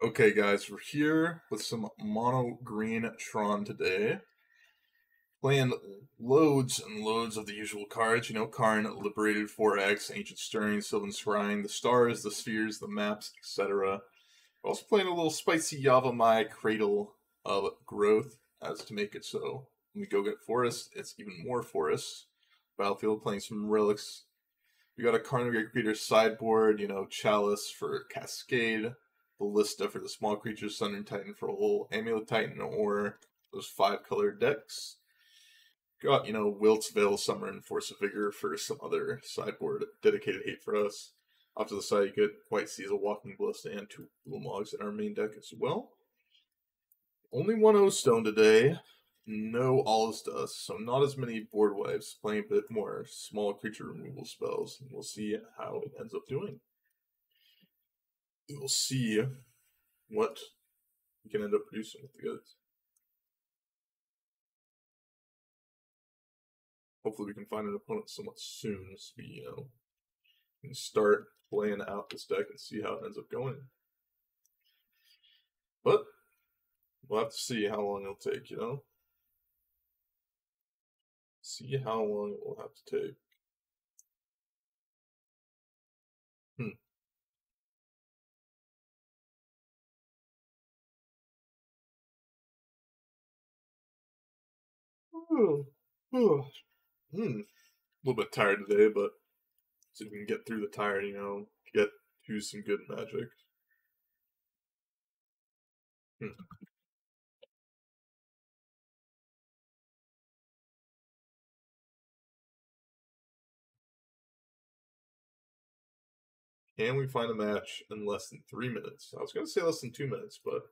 Okay, guys, we're here with some mono green Tron today. Playing loads and loads of the usual cards. You know, Karn, Liberated 4X, Ancient Stirring, Sylvan Scrying, the stars, the spheres, the maps, etc. We're also playing a little spicy Yavimaya Cradle of Growth, as to make it so when we go get Forest, it's even more Forest. Battlefield playing some relics. We got a Carnage Creator sideboard, you know, Chalice for Cascade, Ballista for the small creatures, Thunder Titan for a whole Amulet Titan, or those five colored decks. Got, you know, Wilt's Veil Summer and Force of Vigor for some other sideboard dedicated hate for us. Off to the side, you get White Season, Walking Ballista, and two Ulamog's in our main deck as well. Only one O Stone today. No All's Dust, so not as many board wipes, playing a bit more small creature removal spells, and we'll see how it ends up doing we'll see what we can end up producing with the goods. Hopefully, we can find an opponent somewhat soon, so we you know can start playing out this deck and see how it ends up going. But we'll have to see how long it'll take, you know. See how long it will have to take. Hmm. A little bit tired today, but see if we can get through the tire, you know, get to some good magic. Hmm. Can we find a match in less than three minutes? I was going to say less than two minutes, but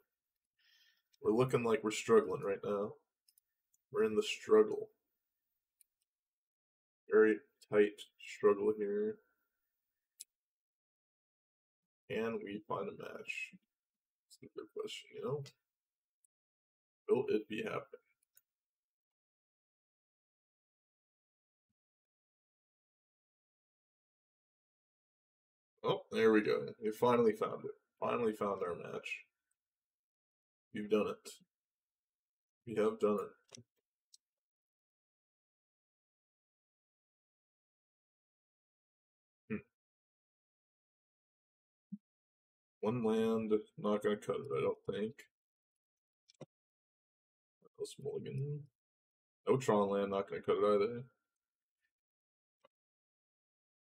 we're looking like we're struggling right now. We're in the struggle. Very tight struggle here. Can we find a match? That's a good question, you know? Will it be happening? Oh, there we go. We finally found it. Finally found our match. You've done it. We have done it. One land, not gonna cut it, I don't think. Else mulligan. No Tron land, not gonna cut it either.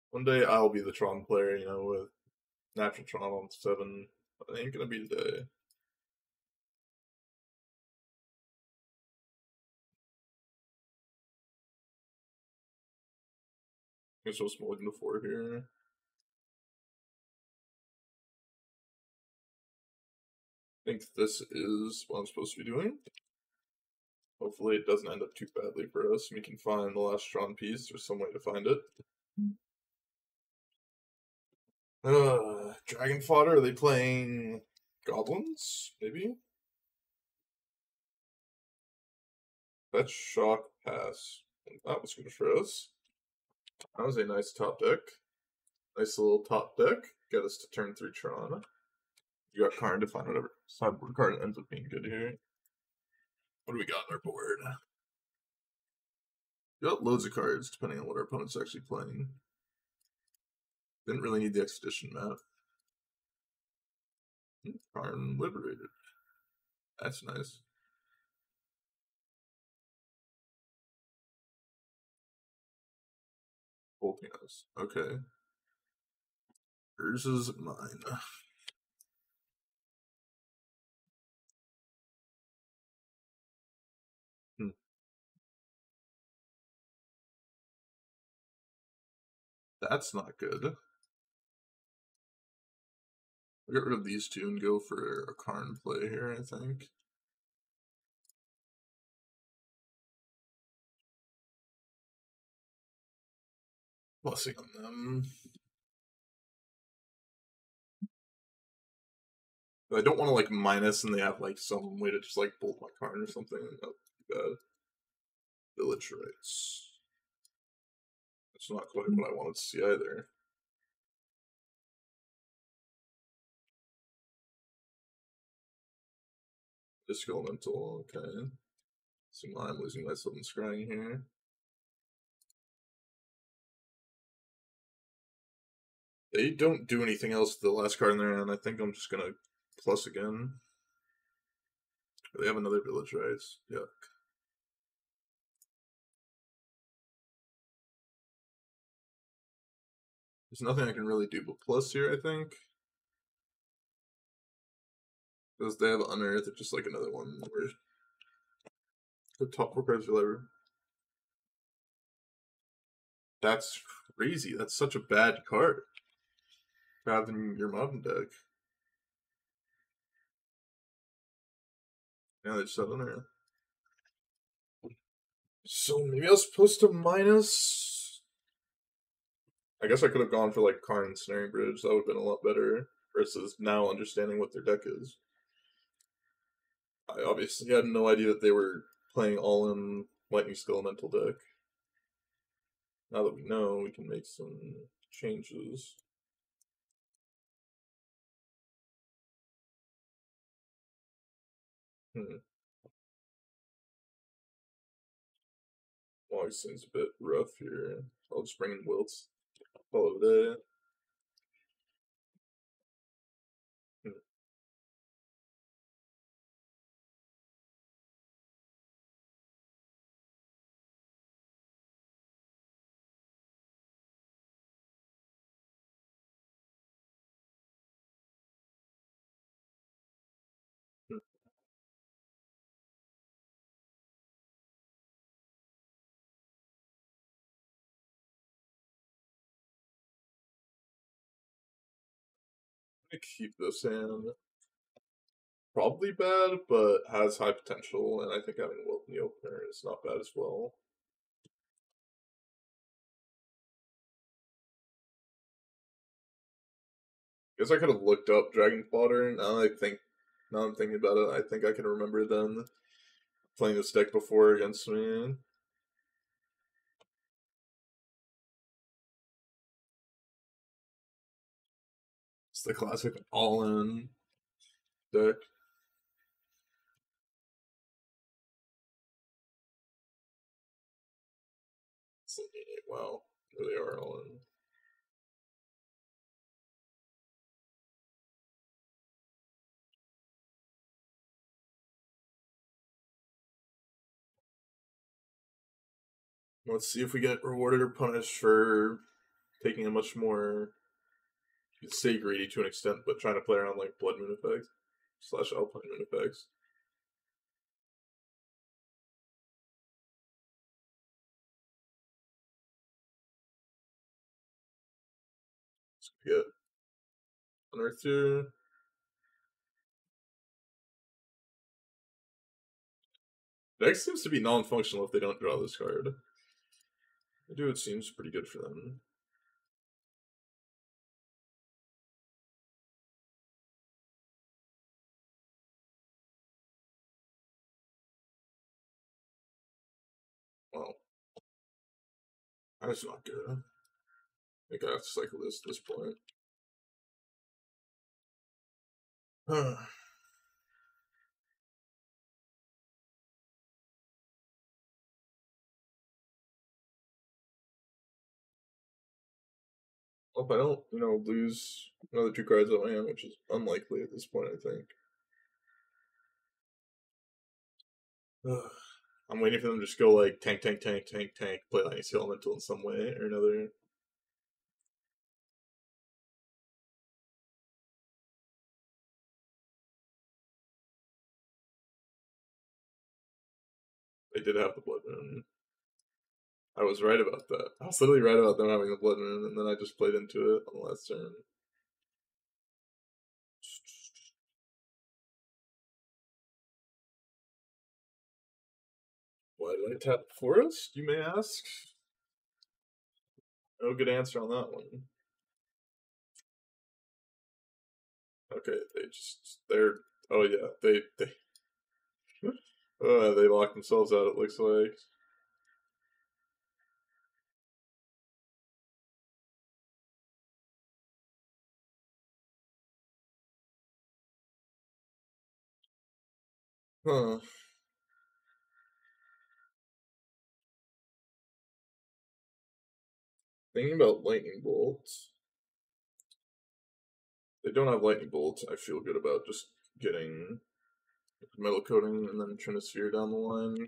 One day I'll be the Tron player, you know, with natural Tron on seven. But it ain't gonna be today. Guess I'll mulligan to four here. Think this is what I'm supposed to be doing. Hopefully it doesn't end up too badly for us. We can find the last Tron piece or some way to find it. Uh, Dragon Fodder, are they playing Goblins? Maybe? That's Shock Pass. That was good for us. That was a nice top deck. Nice little top deck. Get us to turn three Tron. You got Karn to find whatever sideboard card ends up being good here. What do we got on our board? We got loads of cards, depending on what our opponent's actually playing. Didn't really need the Expedition map. Hmm, Karn Liberated. That's nice. Okay. Yours is mine. That's not good. I'll get rid of these two and go for a Karn play here, I think. Blessing on them. I don't want to like minus and they have like some way to just like bolt my Karn or something. That would be bad. Village Rites. It's not quite what I wanted to see either. Disc Elemental, okay. Why I'm losing myself in scrying here. They don't do anything else the last card in their hand. I think I'm just gonna plus again. They have another Village Rites. Yuck. There's nothing I can really do but plus here, I think. Because they have Unearth, it's just like another one where the top four cards are ever. That's crazy. That's such a bad card. Rather than your modern deck. Yeah, they just have Unearth. So maybe I was supposed to minus. I guess I could have gone for like Karn Ensnaring Bridge. That would have been a lot better versus now understanding what their deck is. I obviously had no idea that they were playing all in Lightning Skelemental deck. Now that we know, we can make some changes. Hmm. Well, seems a bit rough here. I'll just bring in Wilts. Follow that. keep this in. Probably bad, but has high potential, and I think having Wilt in the opener is not bad as well. Guess I could have looked up Dragon Fodder. Now I think, now I'm thinking about it, I think I can remember them playing this deck before against me. The classic all in deck. Wow, there they are all in. Let's see if we get rewarded or punished for taking a much more say greedy to an extent, but trying to play around like Blood Moon effects slash Alpine Moon effects. Get Unearth here. Deck seems to be non-functional if they don't draw this card. They do, it seems pretty good for them. That's not good. I think I have to cycle this at this point. Hope I don't, you know, lose another two cards on my hand, which is unlikely at this point, I think. I'm waiting for them to just go like tank, tank, tank, tank, tank, play Lightning Skelemental in some way or another. They did have the Blood Moon. I was right about that. I was literally right about them having the Blood Moon, and then I just played into it on the last turn. Why I tap Forest, you may ask? No good answer on that one. Okay, they just they're oh yeah, they they uh, they locked themselves out it looks like. Huh. Thinking about lightning bolts. They don't have lightning bolts. I feel good about just getting metal coating and then Trinisphere down the line.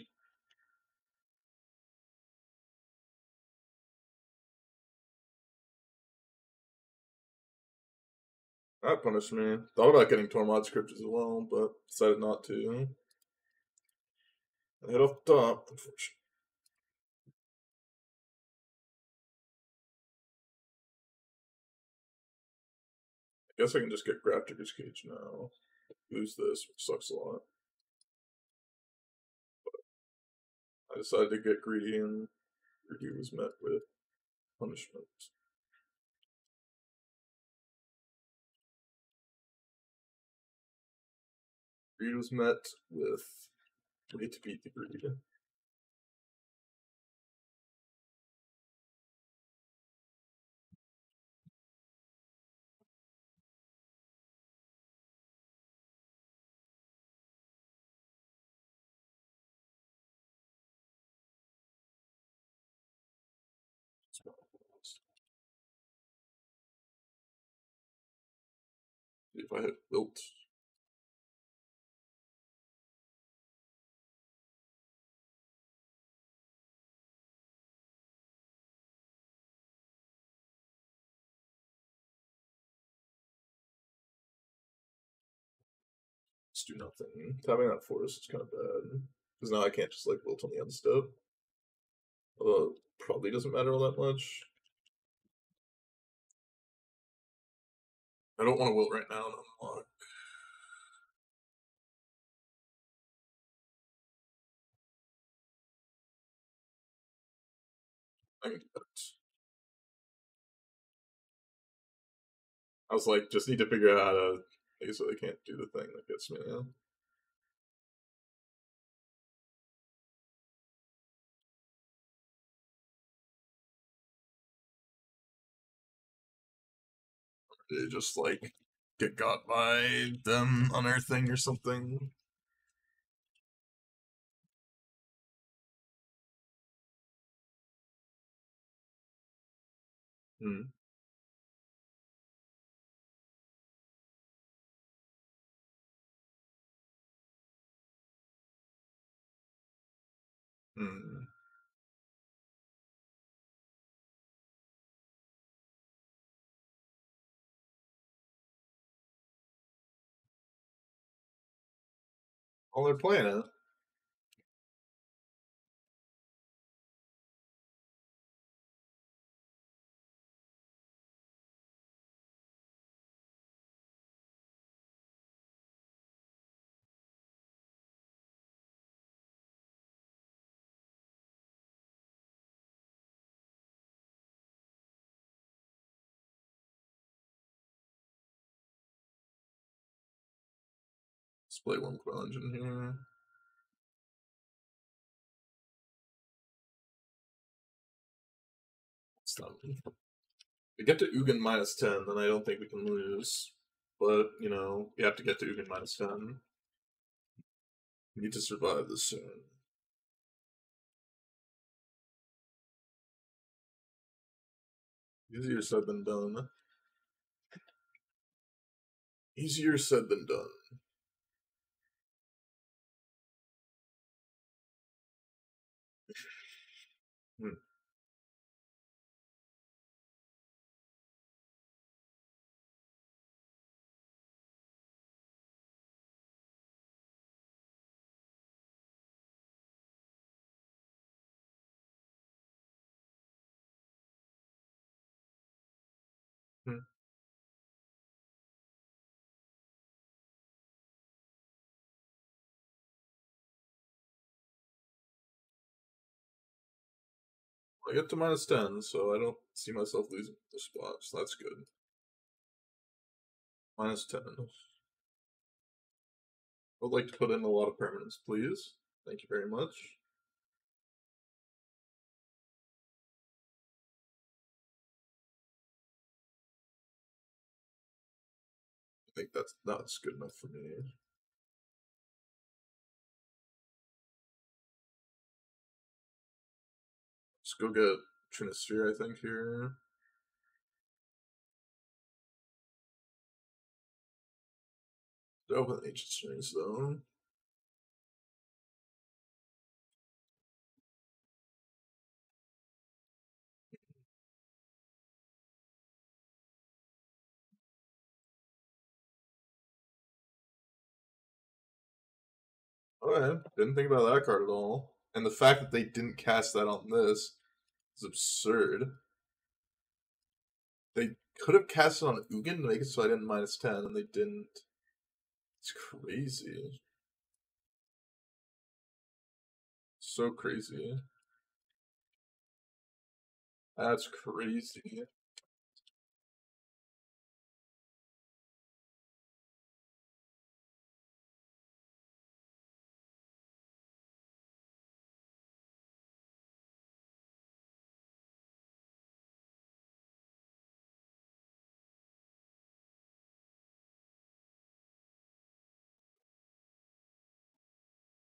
That punished me. Thought about getting Tormod's Crypt as well, but decided not to. I hit off the top, unfortunately. Guess I can just get Grafdigger's Cage now. Lose this, which sucks a lot. But I decided to get greedy, and greedy was met with punishment. Greed was met with way to beat the greed. If I had built Let's do nothing. Tapping that forest is kind of bad. Because now I can't just like build on the end step. Although probably doesn't matter all that much. I don't want to wilt right now and unlock. I can do that. I was like, just need to figure out how to it so they can't do the thing that gets me. They just like get got by them unearthing or something. Hmm. Hmm. Well, they're playing Display Wurmcoil Engine here. Done. We get to Ugin minus 10, then I don't think we can lose. But, you know, we have to get to Ugin minus 10. We need to survive this soon. Easier said than done. Easier said than done. Hmm. I get to minus 10, so I don't see myself losing the spot, so that's good. Minus 10. I would like to put in a lot of permanents, please. Thank you very much. think that's that's good enough for me. Let's go get Trinisphere, I think, here. Open Ancient Stirrings, though. Okay, didn't think about that card at all. And the fact that they didn't cast that on this is absurd. They could have cast it on Ugin to make it so I didn't minus 10, and they didn't. It's crazy. So crazy. That's crazy.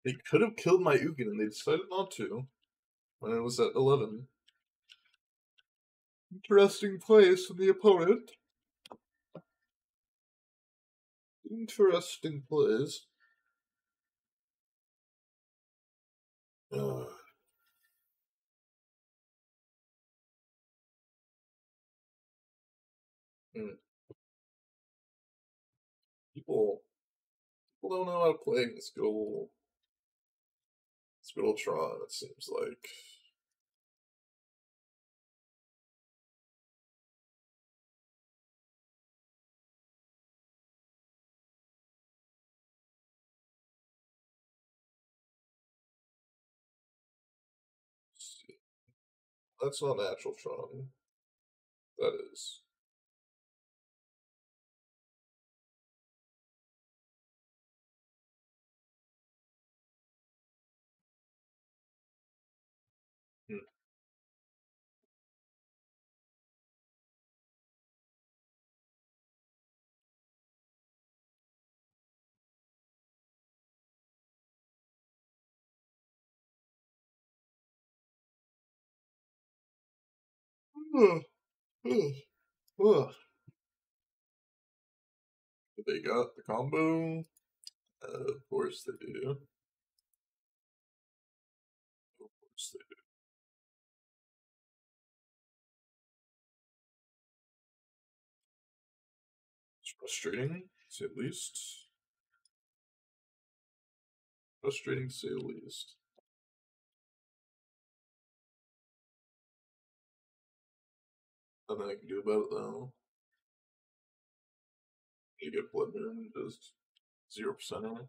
They could have killed my Ugin and they decided not to when it was at 11. Interesting place from the opponent. Interesting place. Uh. Hmm. People, people don't know how to play this goal. Spittletron, it seems like. That's not natural Tron. That is. They got the combo. Uh, of course they do. Of course they do. It's frustrating, to say the least. Frustrating, to say the least. Nothing I can do about it though. You get Blood Moon, just zero percent on it.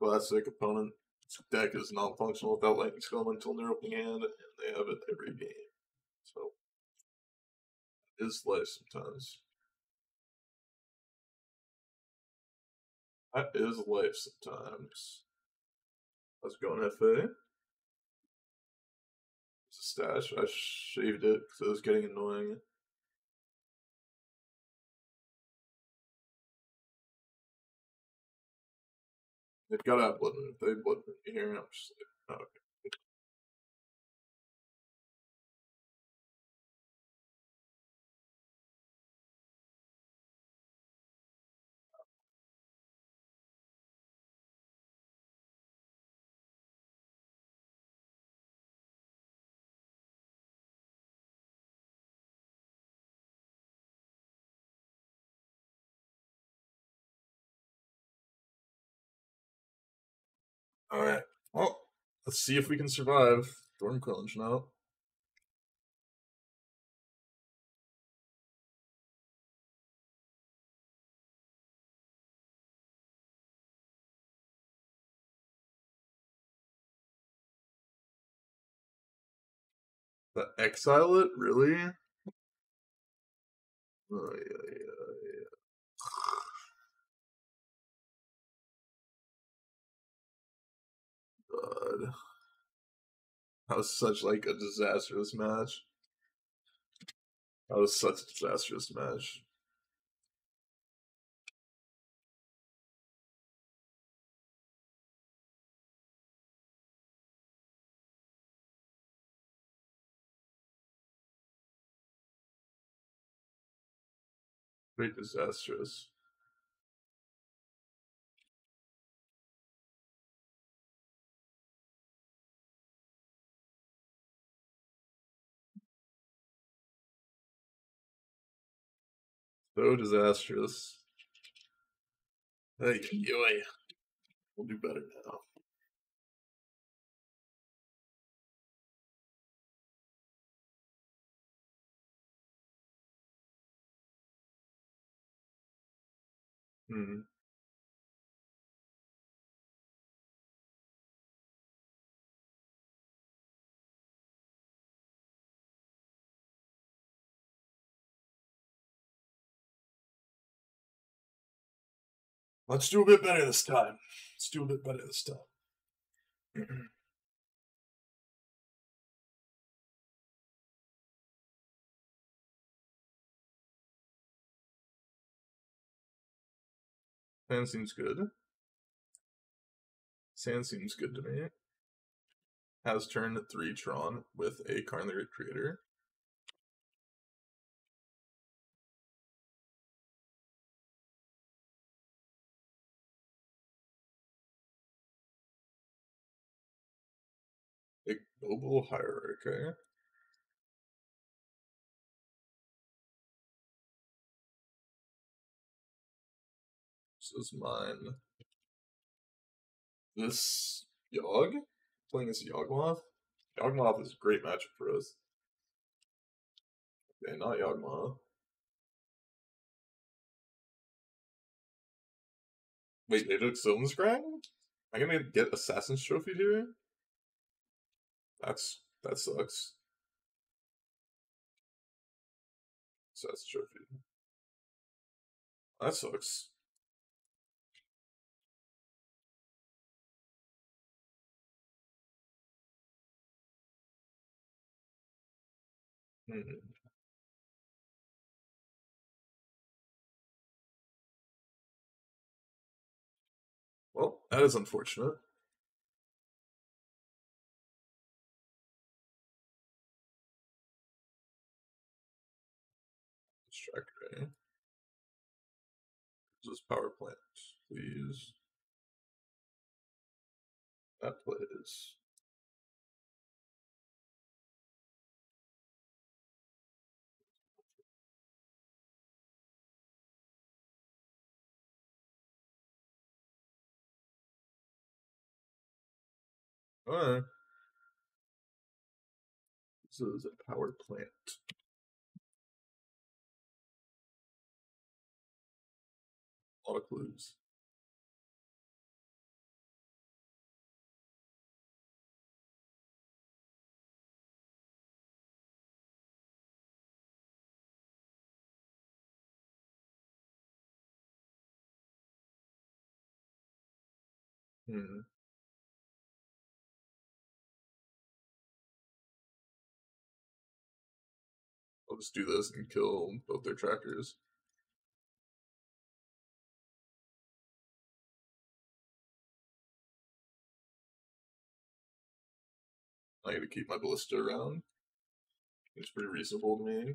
Classic opponent deck is non-functional without Lightning Storm until their opening hand, and they have it every game. So is life sometimes. That is life sometimes. How's it going, FA? Stash. I shaved it because it was getting annoying. They've got to blood. If they here, I'm just like, oh, okay. All right. Well, let's see if we can survive Thornquillinge now. The exile it really? Oh, yeah, yeah, yeah. god. That was such like a disastrous match. That was such a disastrous match. Pretty disastrous. So disastrous. Hey, yoy. We'll do better now. Hmm. Let's do a bit better this time. Let's do a bit better this time. Sand seems good. Sand seems good to me. Has turned three Tron with a Great Creator. Ignoble Hierarch. This is mine. This Yogg? Playing as Yawgmoth? Yawgmoth is a great matchup for us. Okay, not Yawgmoth. Wait, they took Sylvan's Grind? Am I gonna get Assassin's Trophy here? That's that sucks. Assassin's Trophy. That sucks. Hmm. Well, that is unfortunate. Distractor. This power plant, please. That plays. Alright. This is a power plant. Lot of clues. Hmm. I'll just do this and kill both their trackers. I need to keep my ballista around. It's pretty reasonable to me.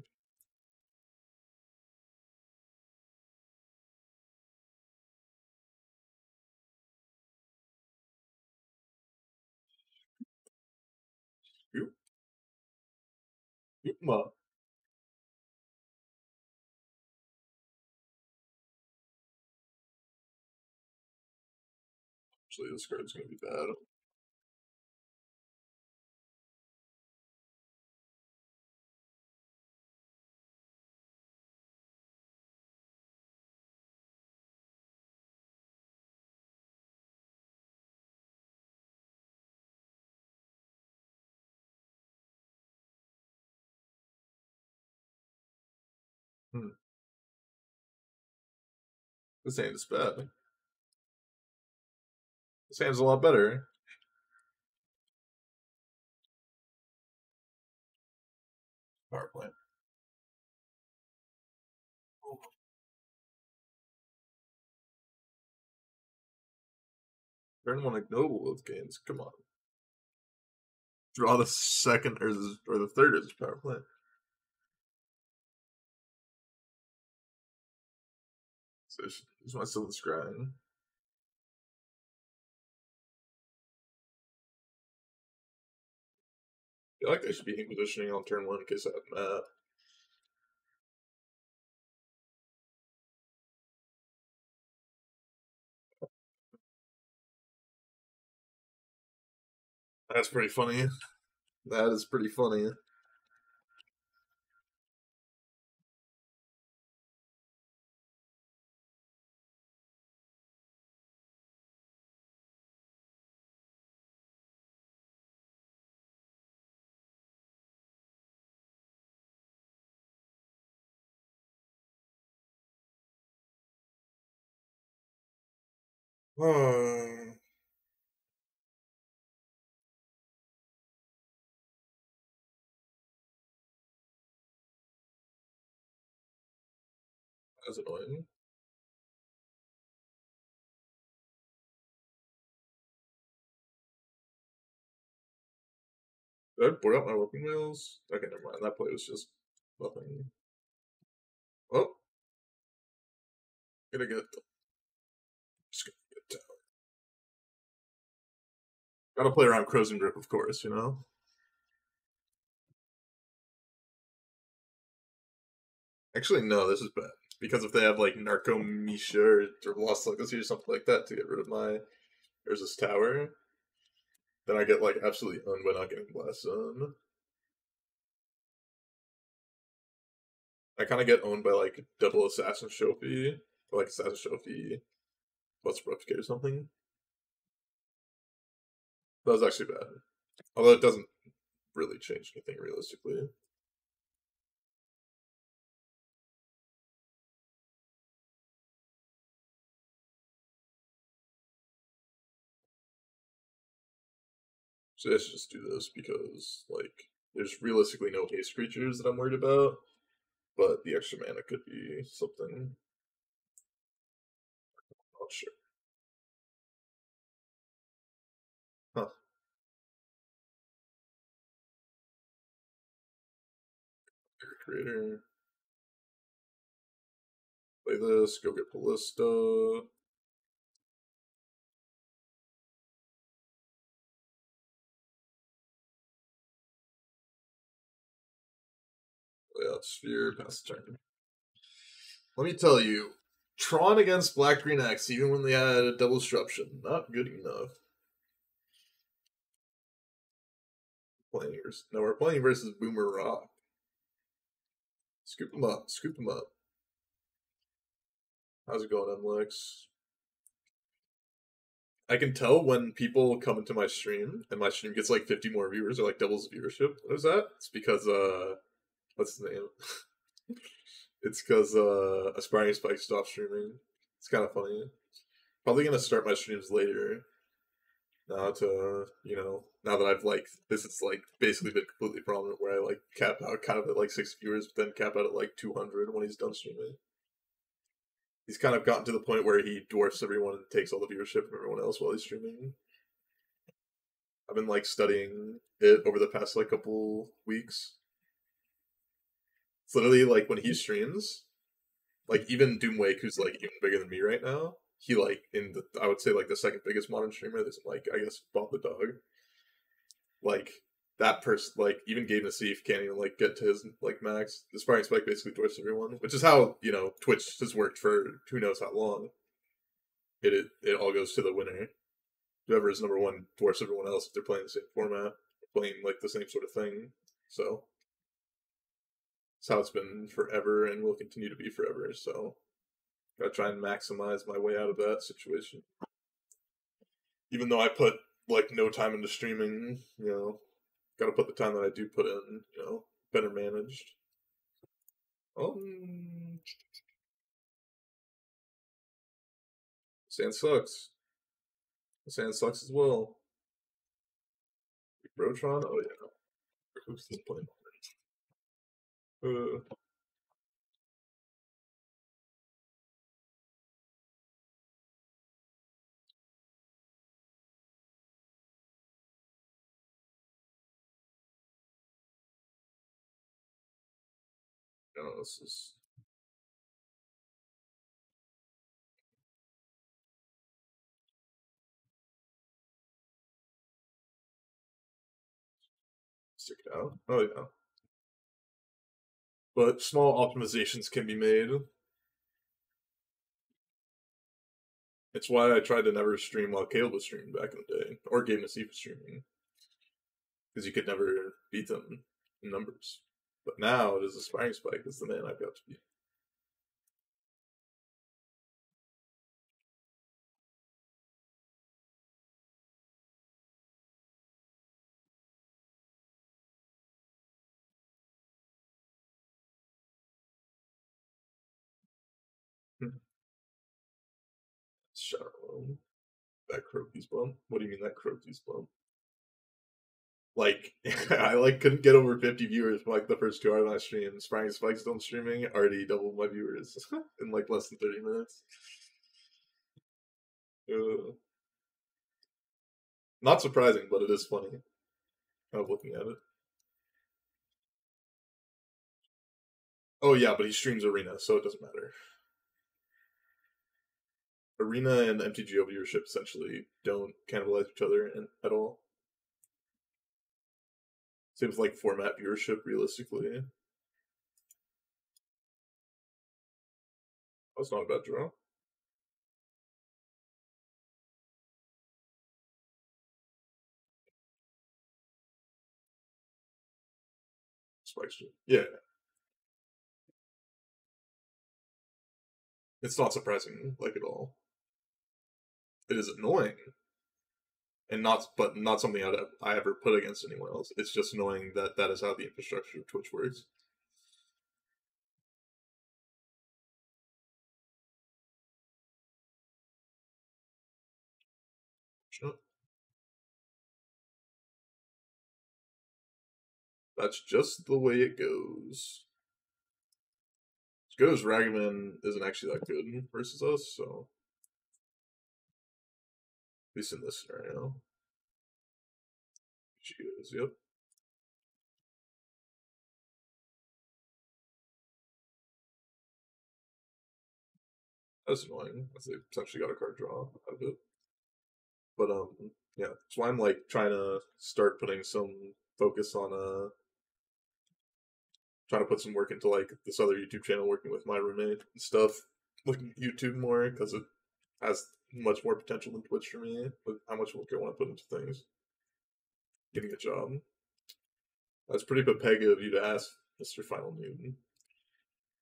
Oopma. Actually, this card's gonna be bad. Hmm. This ain't as bad. This hand's a lot better. Power plant. Turn one ignoble with gains. Come on. Draw the second or the, or the third as power plant. He's my still scrying. I feel like they should be inquisitioning on turn one in case I have map. That's pretty funny. That is pretty funny. Hmm. That's annoying. Did I board out my working wheels? Okay, never mind. That play was just nothing. Oh. Gonna get Gotta play around Krosan Grip, of course, you know? Actually, no, this is bad. Because if they have like Narco Misha or, or Lost Legacy or something like that to get rid of my there's this tower, then I get like absolutely owned by not getting Blast Zone. I kind of get owned by like double Assassin's Trophy, or like Assassin's Trophy Replicate or something. That was actually bad. Although it doesn't really change anything realistically. So should just do this because, like, there's realistically no haste creatures that I'm worried about, but the extra mana could be something. Creator. Play this, go get Ballista. Play out Sphere, pass the turn. Let me tell you, Tron against Black Green X, even when they had a double disruption, not good enough. Playing no, we're playing versus Boomer Rock. Scoop them up, scoop them up. How's it going, MLex? I can tell when people come into my stream and my stream gets like 50 more viewers or like doubles viewership. What is that? It's because uh what's the name? it's because uh Aspiring Spike stopped streaming. It's kind of funny. Probably gonna start my streams later. Now to uh, you know now that I've like this is like basically been completely prominent where I like cap out kind of at like six viewers, but then cap out at like two hundred when he's done streaming. He's kind of gotten to the point where he dwarfs everyone and takes all the viewership from everyone else while he's streaming. I've been like studying it over the past like couple weeks. It's literally like when he streams, like even Doomwake, who's like even bigger than me right now, he like in the I would say like the second biggest modern streamer. This like I guess Bob the Dog. Like that person, like even Gabe Nassif can't even like get to his like max. The sparring Spike basically dwarfs everyone, which is how you know Twitch has worked for who knows how long. It it, it all goes to the winner. Whoever is number one dwarfs everyone else if they're playing the same format, playing like the same sort of thing. So it's how it's been forever and will continue to be forever. So gotta try and maximize my way out of that situation. Even though I put like no time into streaming, you know, gotta put the time that I do put in, you know, better managed. Um, sand sucks. Sand sucks as well. Rotron, oh yeah. Who's this playing? Uh, analysis stick it out? Oh yeah. But small optimizations can be made. It's why I tried to never stream while Caleb was streaming back in the day, or Game of Sea streaming, because you could never beat them in numbers. But now it hmm. is Aspiring Spike is the man I've got to be. Shadow. That Kroxa's bum. What do you mean that Kroxa's bum? Like I like couldn't get over fifty viewers for like the first two hours of my stream. Aspiring Spike's done streaming, already doubled my viewers in like less than thirty minutes. Uh, not surprising, but it is funny. I'm looking at it. Oh yeah, but he streams Arena, so it doesn't matter. Arena and MTGO viewership essentially don't cannibalize each other in, at all. Seems like format viewership realistically. That's not a bad draw. Spikes. Yeah. It's not surprising, like at all it is annoying and not but not something I'd, I ever put against anyone else. It's just knowing that that is how the infrastructure of Twitch works. Sure. That's just the way it goes. As good as Ragavan isn't actually that good versus us, so least in this scenario. She is, yep. That's annoying. I think essentially got a card draw out of it. But um yeah, that's why I'm like trying to start putting some focus on uh trying to put some work into like this other YouTube channel working with my roommate and stuff. Looking at YouTube more because it has much more potential than Twitch for me but how much work I want to put into things. Getting a job. That's pretty Pepega of you to ask, Mr. Final Newton.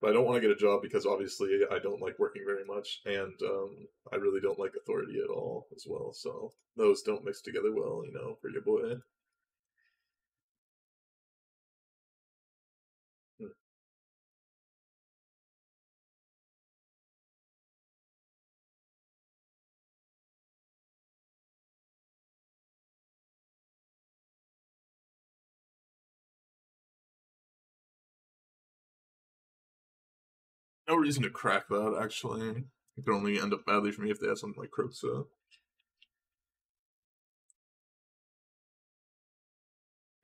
But I don't want to get a job because obviously I don't like working very much, and um, I really don't like authority at all as well. So those don't mix together well, you know, for your boy. No reason to crack that, actually. It could only end up badly for me if they had something like Kroxa.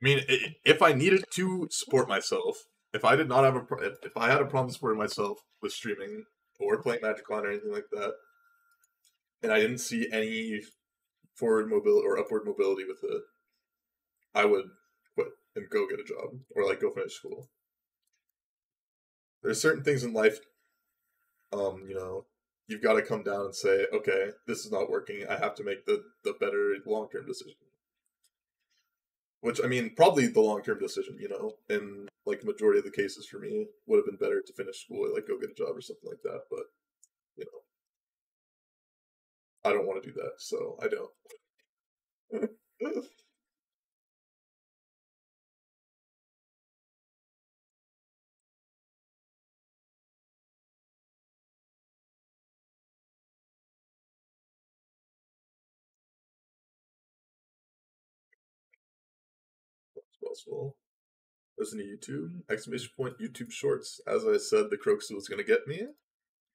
I mean, if I needed to support myself, if I did not have a, if I had a problem supporting myself with streaming or playing Magic Online or anything like that, and I didn't see any forward mobility or upward mobility with it, I would quit and go get a job or like go finish school. There's certain things in life um, you know, you've got to come down and say, okay, this is not working. I have to make the the better long term decision. Which I mean, probably the long term decision, you know, in like majority of the cases for me would have been better to finish school, like go get a job or something like that. But you know, I don't want to do that, so I don't. possible. Listen to YouTube, exclamation point YouTube shorts. As I said, the Kroxa was going to get me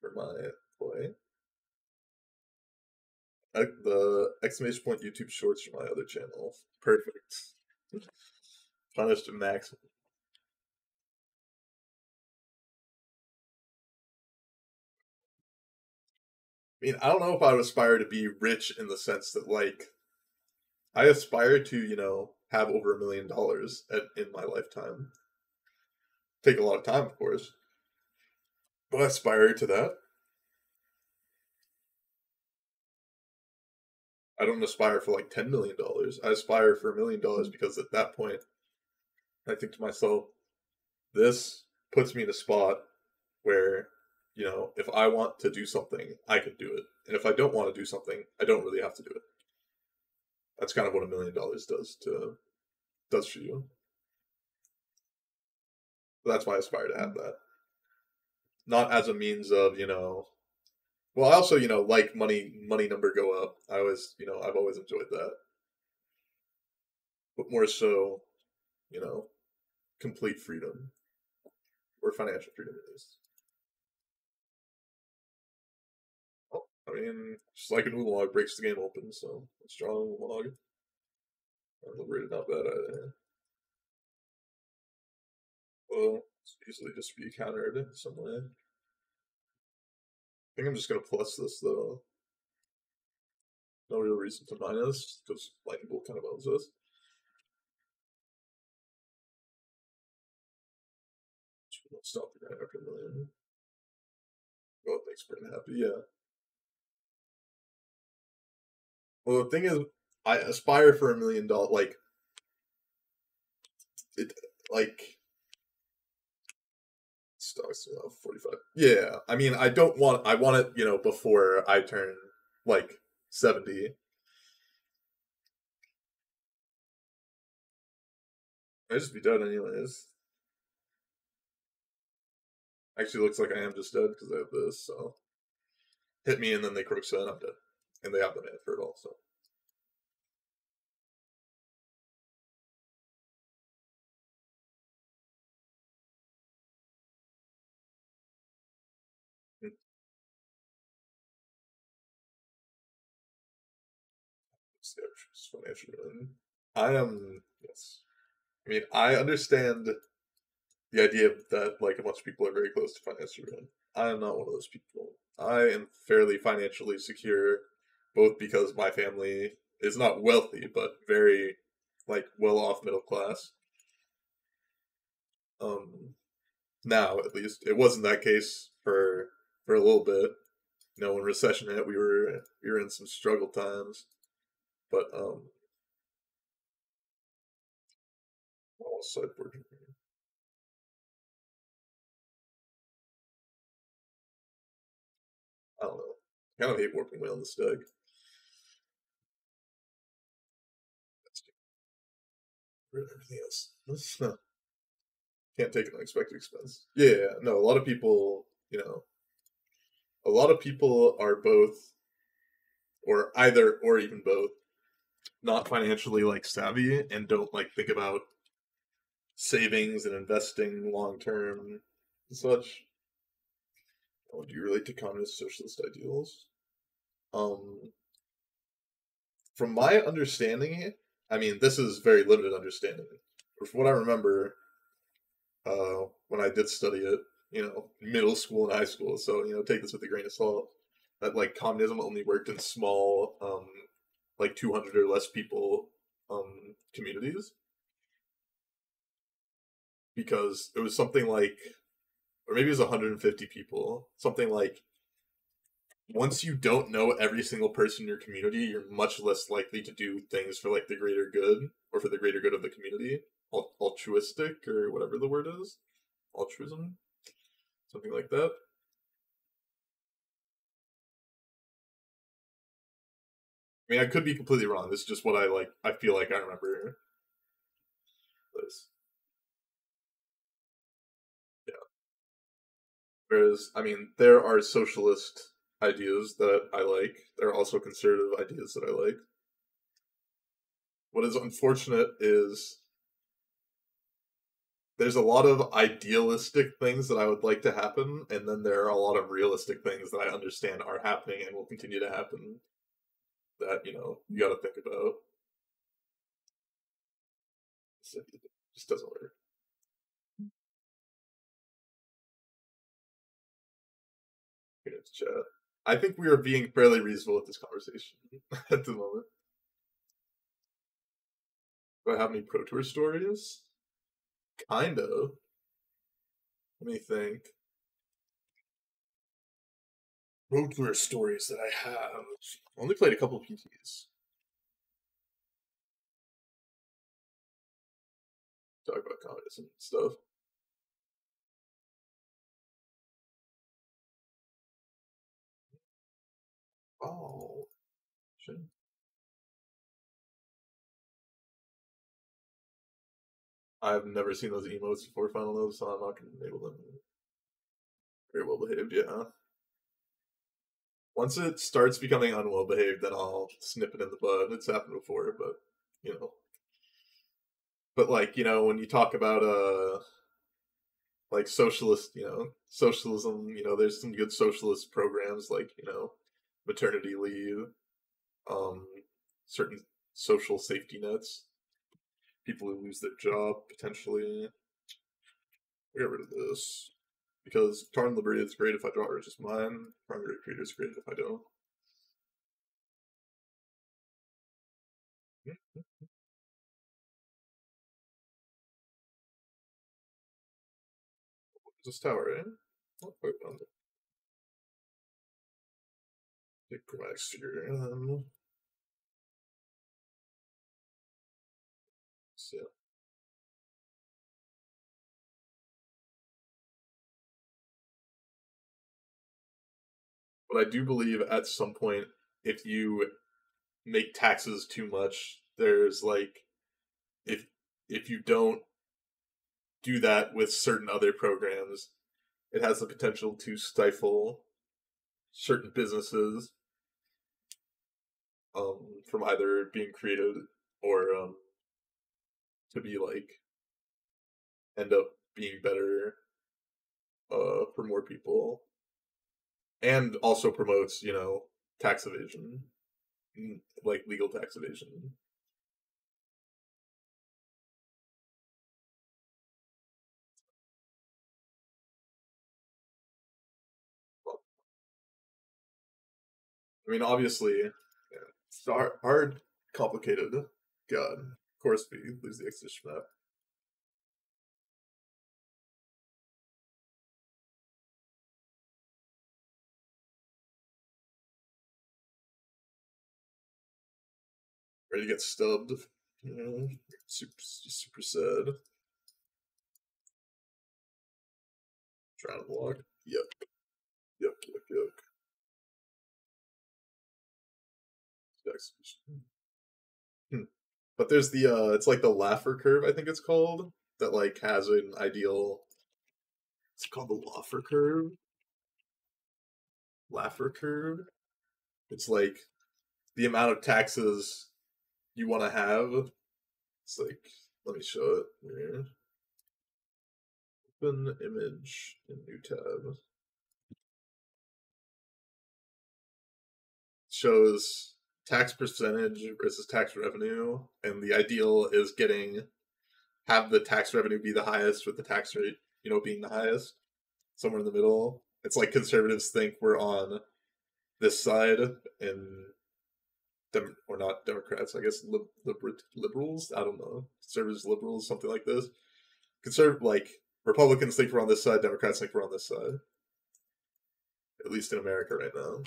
for my play. The exclamation point YouTube shorts for my other channel. Perfect. Punished max. I mean, I don't know if I would aspire to be rich in the sense that, like, I aspire to, you know, have over a million dollars in my lifetime. Take a lot of time, of course, but I aspire to that. I don't aspire for like ten million dollars. I aspire for a million dollars because at that point, I think to myself, this puts me in a spot where, you know, if I want to do something, I can do it, and if I don't want to do something, I don't really have to do it. That's kind of what a million dollars does to does for you. That's why I aspire to have mm. that. Not as a means of, you know, well, I also, you know, like money money number go up. I always, you know, I've always enjoyed that. But more so, you know, complete freedom or financial freedom at least. I mean, just like an Ulamog breaks the game open, so let's draw an Ulamog. Liberated not bad either. Well, it's easily just be countered in some way I think I'm just gonna plus this though. No real reason to minus, because Lightning Bolt kind of owns this. Stop the guy after million. Oh, makes Brent happy, yeah. Well, the thing is, I aspire for a million dollars. Like, it, like, stocks, know, 45. Yeah. I mean, I don't want, I want it, you know, before I turn like 70. I just be dead anyways. Actually, looks like I am just dead because I have this, so. Hit me and then they croak and I'm dead. And they have the mana for it all, so. financial ruin. I am yes. I mean, I understand the idea that like a bunch of people are very close to financial ruin. I am not one of those people. I am fairly financially secure, both because my family is not wealthy, but very like well off middle class. Um, now at least it wasn't that case for for a little bit. You know, when recession hit, we were we were in some struggle times. But um, what sideboard? I don't know. I kind of hate Warping Wail in this deck. Everything else. no. Can't take an unexpected expense. Yeah, no, a lot of people, you know, a lot of people are both, or either, or even both, not financially like savvy and don't like think about savings and investing long term and such. Oh, do you relate to communist socialist ideals? Um, from my understanding, I mean, this is very limited understanding. From what I remember, uh, when I did study it, you know, middle school and high school, so you know, take this with a grain of salt. That like communism only worked in small um, like 200 or less people um communities because it was something like or maybe it was 150 people something like once you don't know every single person in your community you're much less likely to do things for like the greater good or for the greater good of the community altruistic or whatever the word is altruism something like that I mean, I could be completely wrong. This is just what I like. I feel like I remember this. Yeah. Whereas, I mean, there are socialist ideas that I like. There are also conservative ideas that I like. What is unfortunate is there's a lot of idealistic things that I would like to happen, and then there are a lot of realistic things that I understand are happening and will continue to happen that you know you got to think about. it just doesn't work. Chat. I think we are being fairly reasonable with this conversation at the moment. Do I have any Pro Tour stories? Kind of. Let me think. Pro Tour stories that I have. Only played a couple of PTs. Talk about communism and stuff. Oh. I've never seen those emotes before Final Note, so I'm not going to enable them. Very well behaved, yeah. Once it starts becoming unwell behaved, then I'll snip it in the bud. It's happened before, but you know. But like you know, when you talk about uh, like socialist, you know, socialism, you know, there's some good socialist programs like you know, maternity leave, um, certain social safety nets people who lose their job potentially. Get rid of this because Karn Liberated is great if I draw Urza's Mine. Primary Creator is great if I don't. This tower, eh? Wait, on the. Um, so But I do believe at some point, if you make taxes too much, there's like, if if you don't do that with certain other programs, it has the potential to stifle certain businesses um, from either being created or um, to be like end up being better uh, for more people. And also promotes you know tax evasion mm, like legal tax evasion. I mean obviously yeah, hard, complicated god of course we lose the Expedition Map ready to get stubbed. Yeah, super, super sad. Trying to block. Yuck. Yuck, yuck, yuck. Hmm. But there's the uh it's like the Laffer curve, I think it's called, that like has an ideal it's called the Laffer curve. Laffer curve. It's like the amount of taxes you want to have. It's like, let me show it here. Open image in new tab. Shows tax percentage versus tax revenue, and the ideal is getting have the tax revenue be the highest with the tax rate, you know, being the highest, somewhere in the middle. It's like conservatives think we're on this side, and Dem- or not Democrats, I guess lib- liberals. I don't know, conservatives, liberals, something like this. Conservative, like Republicans think we're on this side, Democrats think we're on this side. At least in America right now.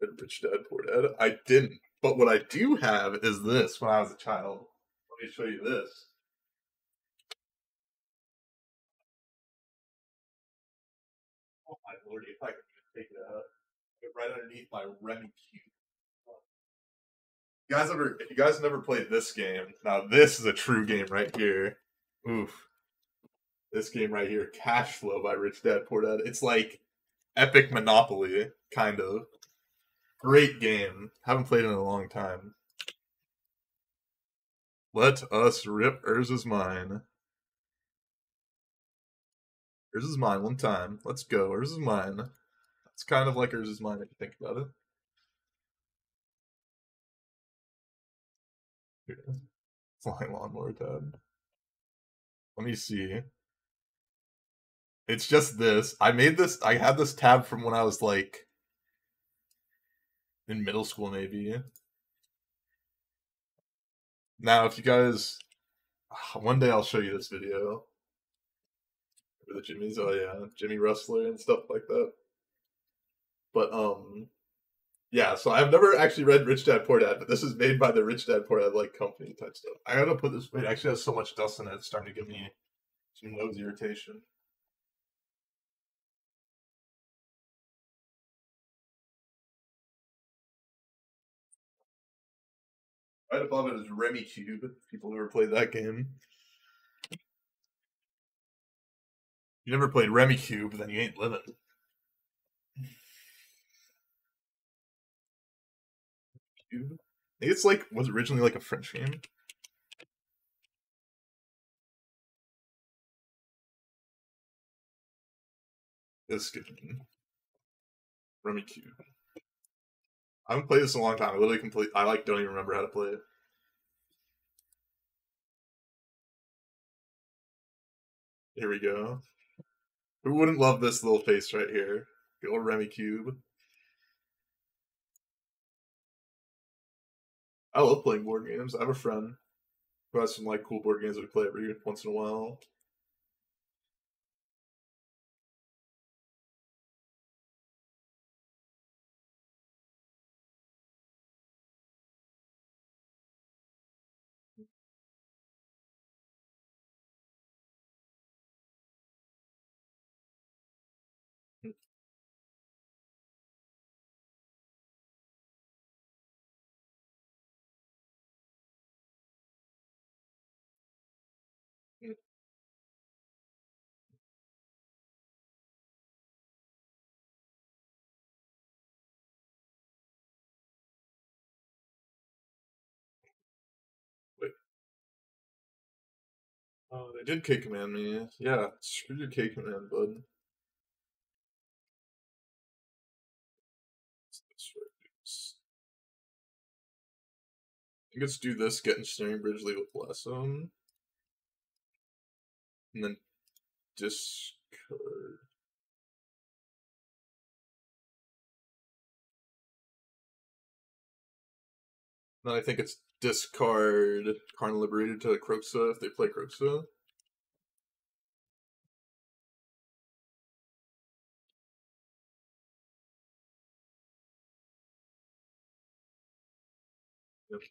Rich Dad, Poor Dad. I didn't, but what I do have is this. When I was a child, let me show you this. Oh my lordy! If I could take it out right underneath my Rummikub. You guys ever? If you guys never played this game, now this is a true game right here. Oof. This game right here, Cash Flow by Rich Dad Poor Dad. It's like epic Monopoly, kind of. Great game. Haven't played in a long time. Let us rip Urza's mine. Urza's mine one time. Let's go. Urza's mine. It's kind of like Urza's mine if you think about it. Here. Flying lawnmower tab. Let me see. It's just this. I made this. I had this tab from when I was like in middle school, maybe. Now, if you guys, one day I'll show you this video. The Jimmy's, oh yeah, Jimmy Wrestler and stuff like that. But um, yeah. So I've never actually read Rich Dad Poor Dad, but this is made by the Rich Dad Poor Dad like company type stuff. I gotta put this. It actually has so much dust in it; it's starting to give me some nose irritation. Right above it is Rummikub. People who ever played that game. You never played Rummikub, then you ain't living. Cube. It's like was originally like a French game. This game. Rummikub. I haven't played this in a long time. I literally complete. I like don't even remember how to play it. Here we go. Who wouldn't love this little face right here? Good old Rummikub. I love playing board games. I have a friend who has some like cool board games that we play every once in a while. Mm. Mm. Oh, they did K command me. Yeah, screw your K command, bud. Let's do this, get ensnaring bridge, leave with lasso. And then discard. Then I think it's discard Karn Liberated to Kroxa if they play Kroxa.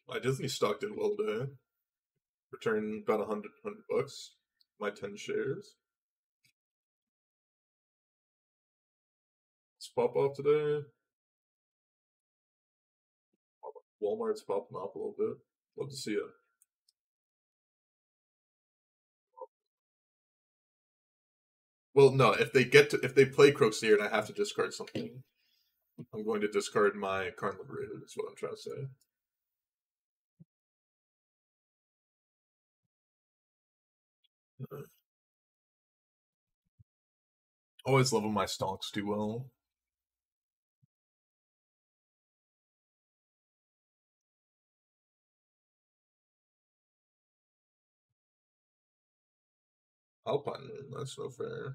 My Disney stock did well today. Return about a hundred hundred bucks. My ten shares. Let's pop off today. Walmart's popping off a little bit. Love to see it. Well, no. If they get to, if they play Kroxa and I have to discard something, I'm going to discard my Karn Liberated. Is what I'm trying to say. Uh, always love when my stonks do well. Alpine that's no fair.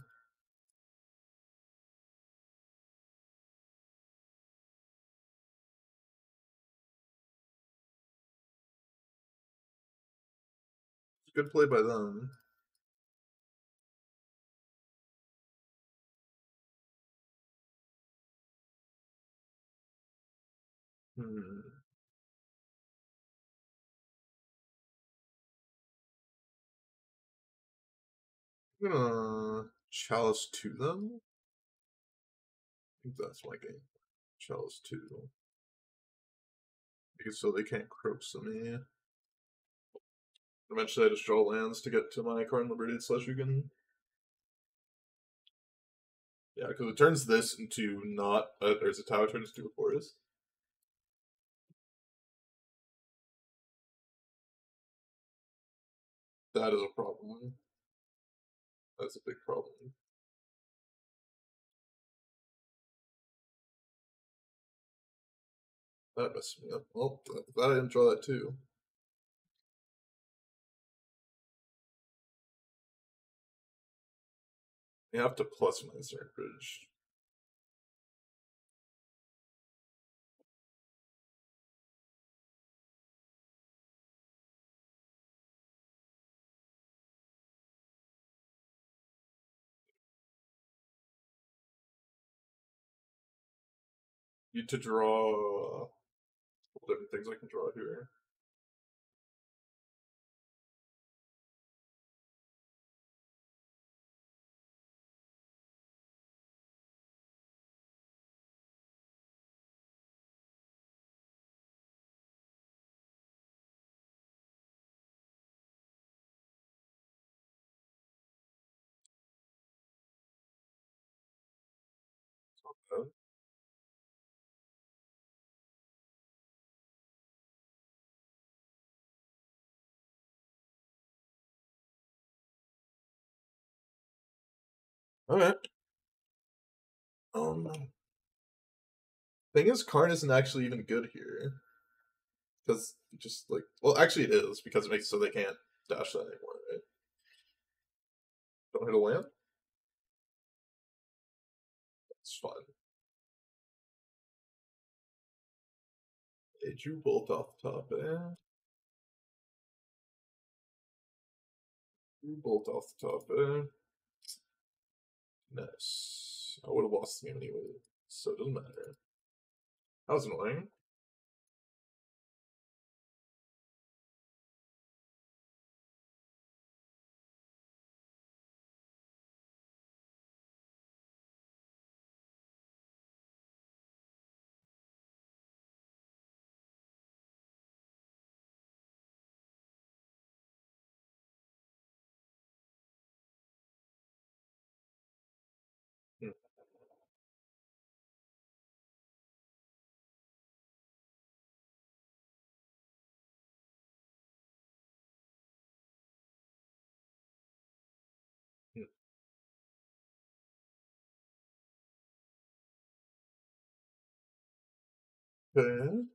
Good play by them. Hmm. I'm gonna chalice to them. I think that's my game. Chalice. Because so they can't croaks me. Eventually I just draw lands to get to my Karn Liberated Sleshugen. Yeah, because it turns this into not, uh, there's a tower turns into a forest. That is a problem. That's a big problem. That messed me up. Well, glad I didn't draw that too. You have to plus my Zerg Bridge. Need to draw uh, different things I can draw here. Alright. Um thing is Karn isn't actually even good here. Because just like well actually it is, because it makes so they can't dash that anymore, right? Don't hit a land? That's fine. They drew bolt off the top, eh? Drew bolt off the top, eh? Nice. I would have lost the game anyway, so it doesn't matter. That was annoying. Can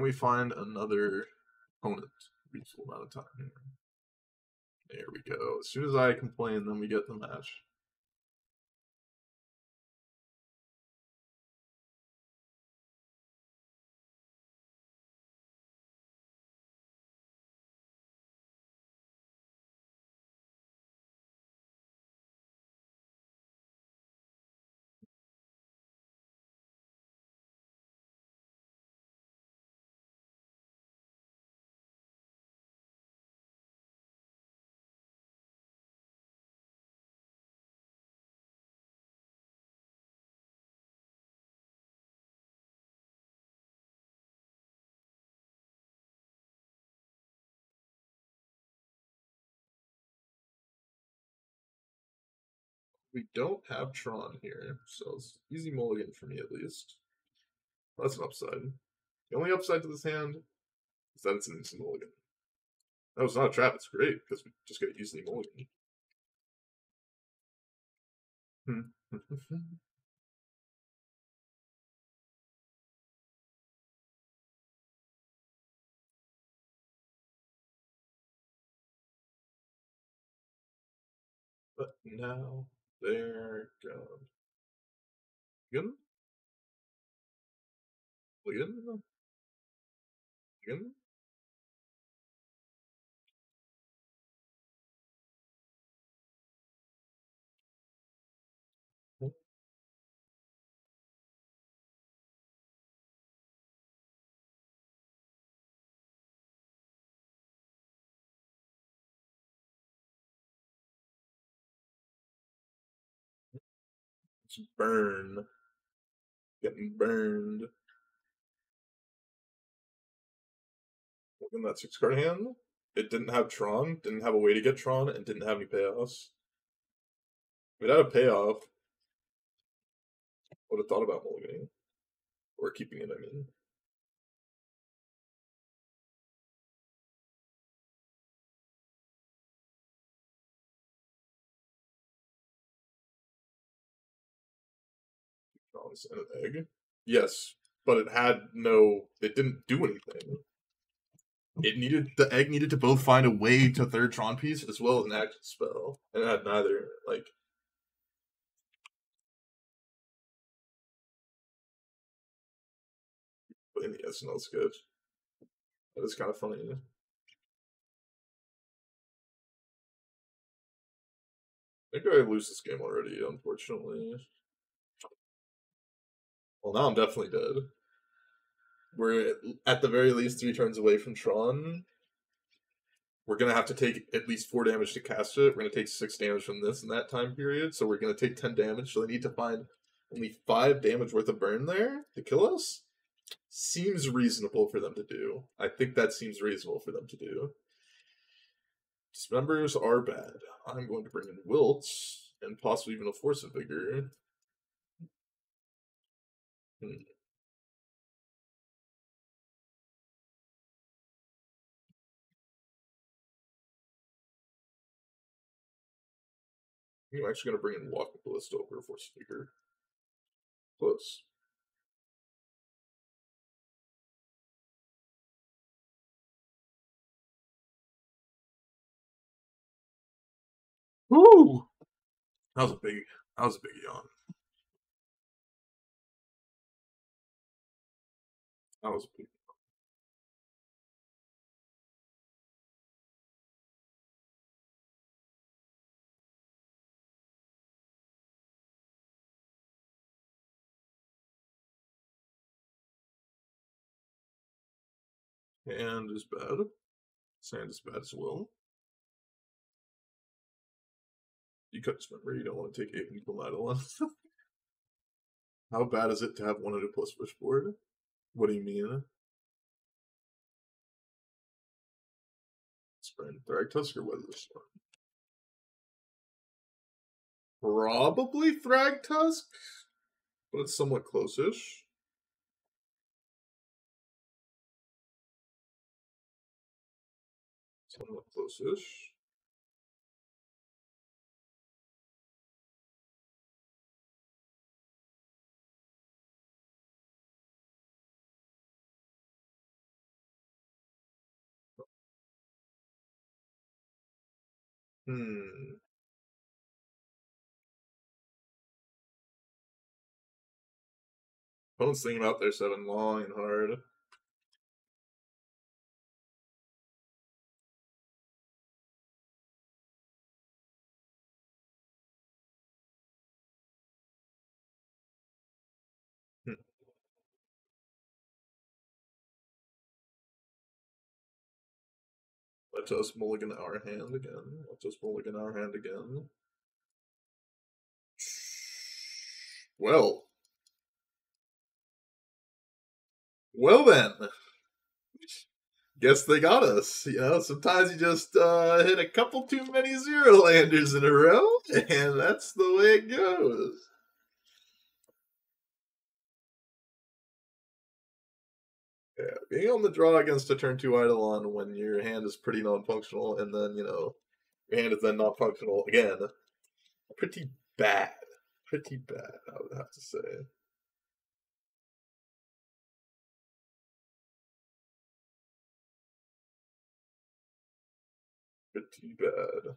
we find another opponent reasonable amount of time? Here? There we go. As soon as I complain, then we get the match. We don't have Tron here, so it's easy mulligan for me at least. That's an upside. The only upside to this hand is that it's an instant mulligan. No, it's not a trap, it's great, because we just get easily mulligan. Hmm. but now they're gone. Again? Again? Again? Burn. Getting burned. Look at that six card hand. It didn't have Tron, didn't have a way to get Tron, and didn't have any payoffs. Without a payoff, would have thought about mulliganing. Or keeping it, I mean. was an egg. Yes, but it had no. It didn't do anything. It needed the egg needed to both find a way to third Tron piece as well as an action spell, and it had neither. Like in the SNL sketch. That is kind of funny. I think I lose this game already, unfortunately. Well, now I'm definitely dead. We're at the very least three turns away from Tron. We're gonna have to take at least four damage to cast it. We're gonna take six damage from this in that time period, so we're gonna take ten damage. So they need to find only five damage worth of burn there to kill us. Seems reasonable for them to do. I think that seems reasonable for them to do. Dismembers are bad. I'm going to bring in Wilts and possibly even a Force of Vigor. I'm actually going to bring in Walking Ballista over for Vigor. Close. Woo! That was a big. That was a big yawn. That was a big. And is bad. Sand is bad as well. You cut dismember, you don't want to take eight and pull Eidolon. How bad is it to have one of the plus push board? What do you mean? Sprint, Thragtusk, or Weatherstorm? Probably Thragtusk, but it's somewhat close-ish. Somewhat close-ish. Hmm. Opponent's thinking about their seven long and hard. Let us mulligan our hand again. Let us mulligan our hand again. Well. Well then. Guess they got us. You know, sometimes you just uh, hit a couple too many zero landers in a row, and that's the way it goes. Yeah, being on the draw against a turn two Eidolon when your hand is pretty non-functional, and then you know your hand is then not functional again, pretty bad. Pretty bad, I would have to say. Pretty bad.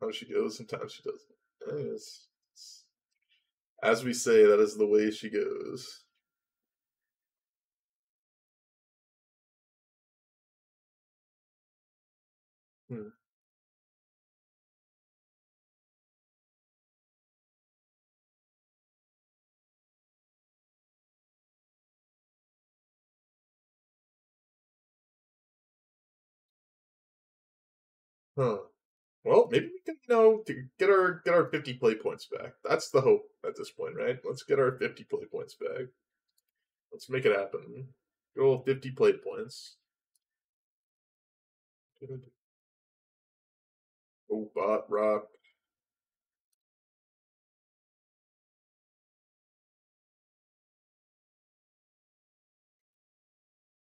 How she goes, sometimes she doesn't. As we say, that is the way she goes. Hmm. Huh. Well, maybe we can, you know, to get our get our fifty play points back. That's the hope at this point, right? Let's get our fifty play points back. Let's make it happen. Go fifty play points. Oh, bot rock.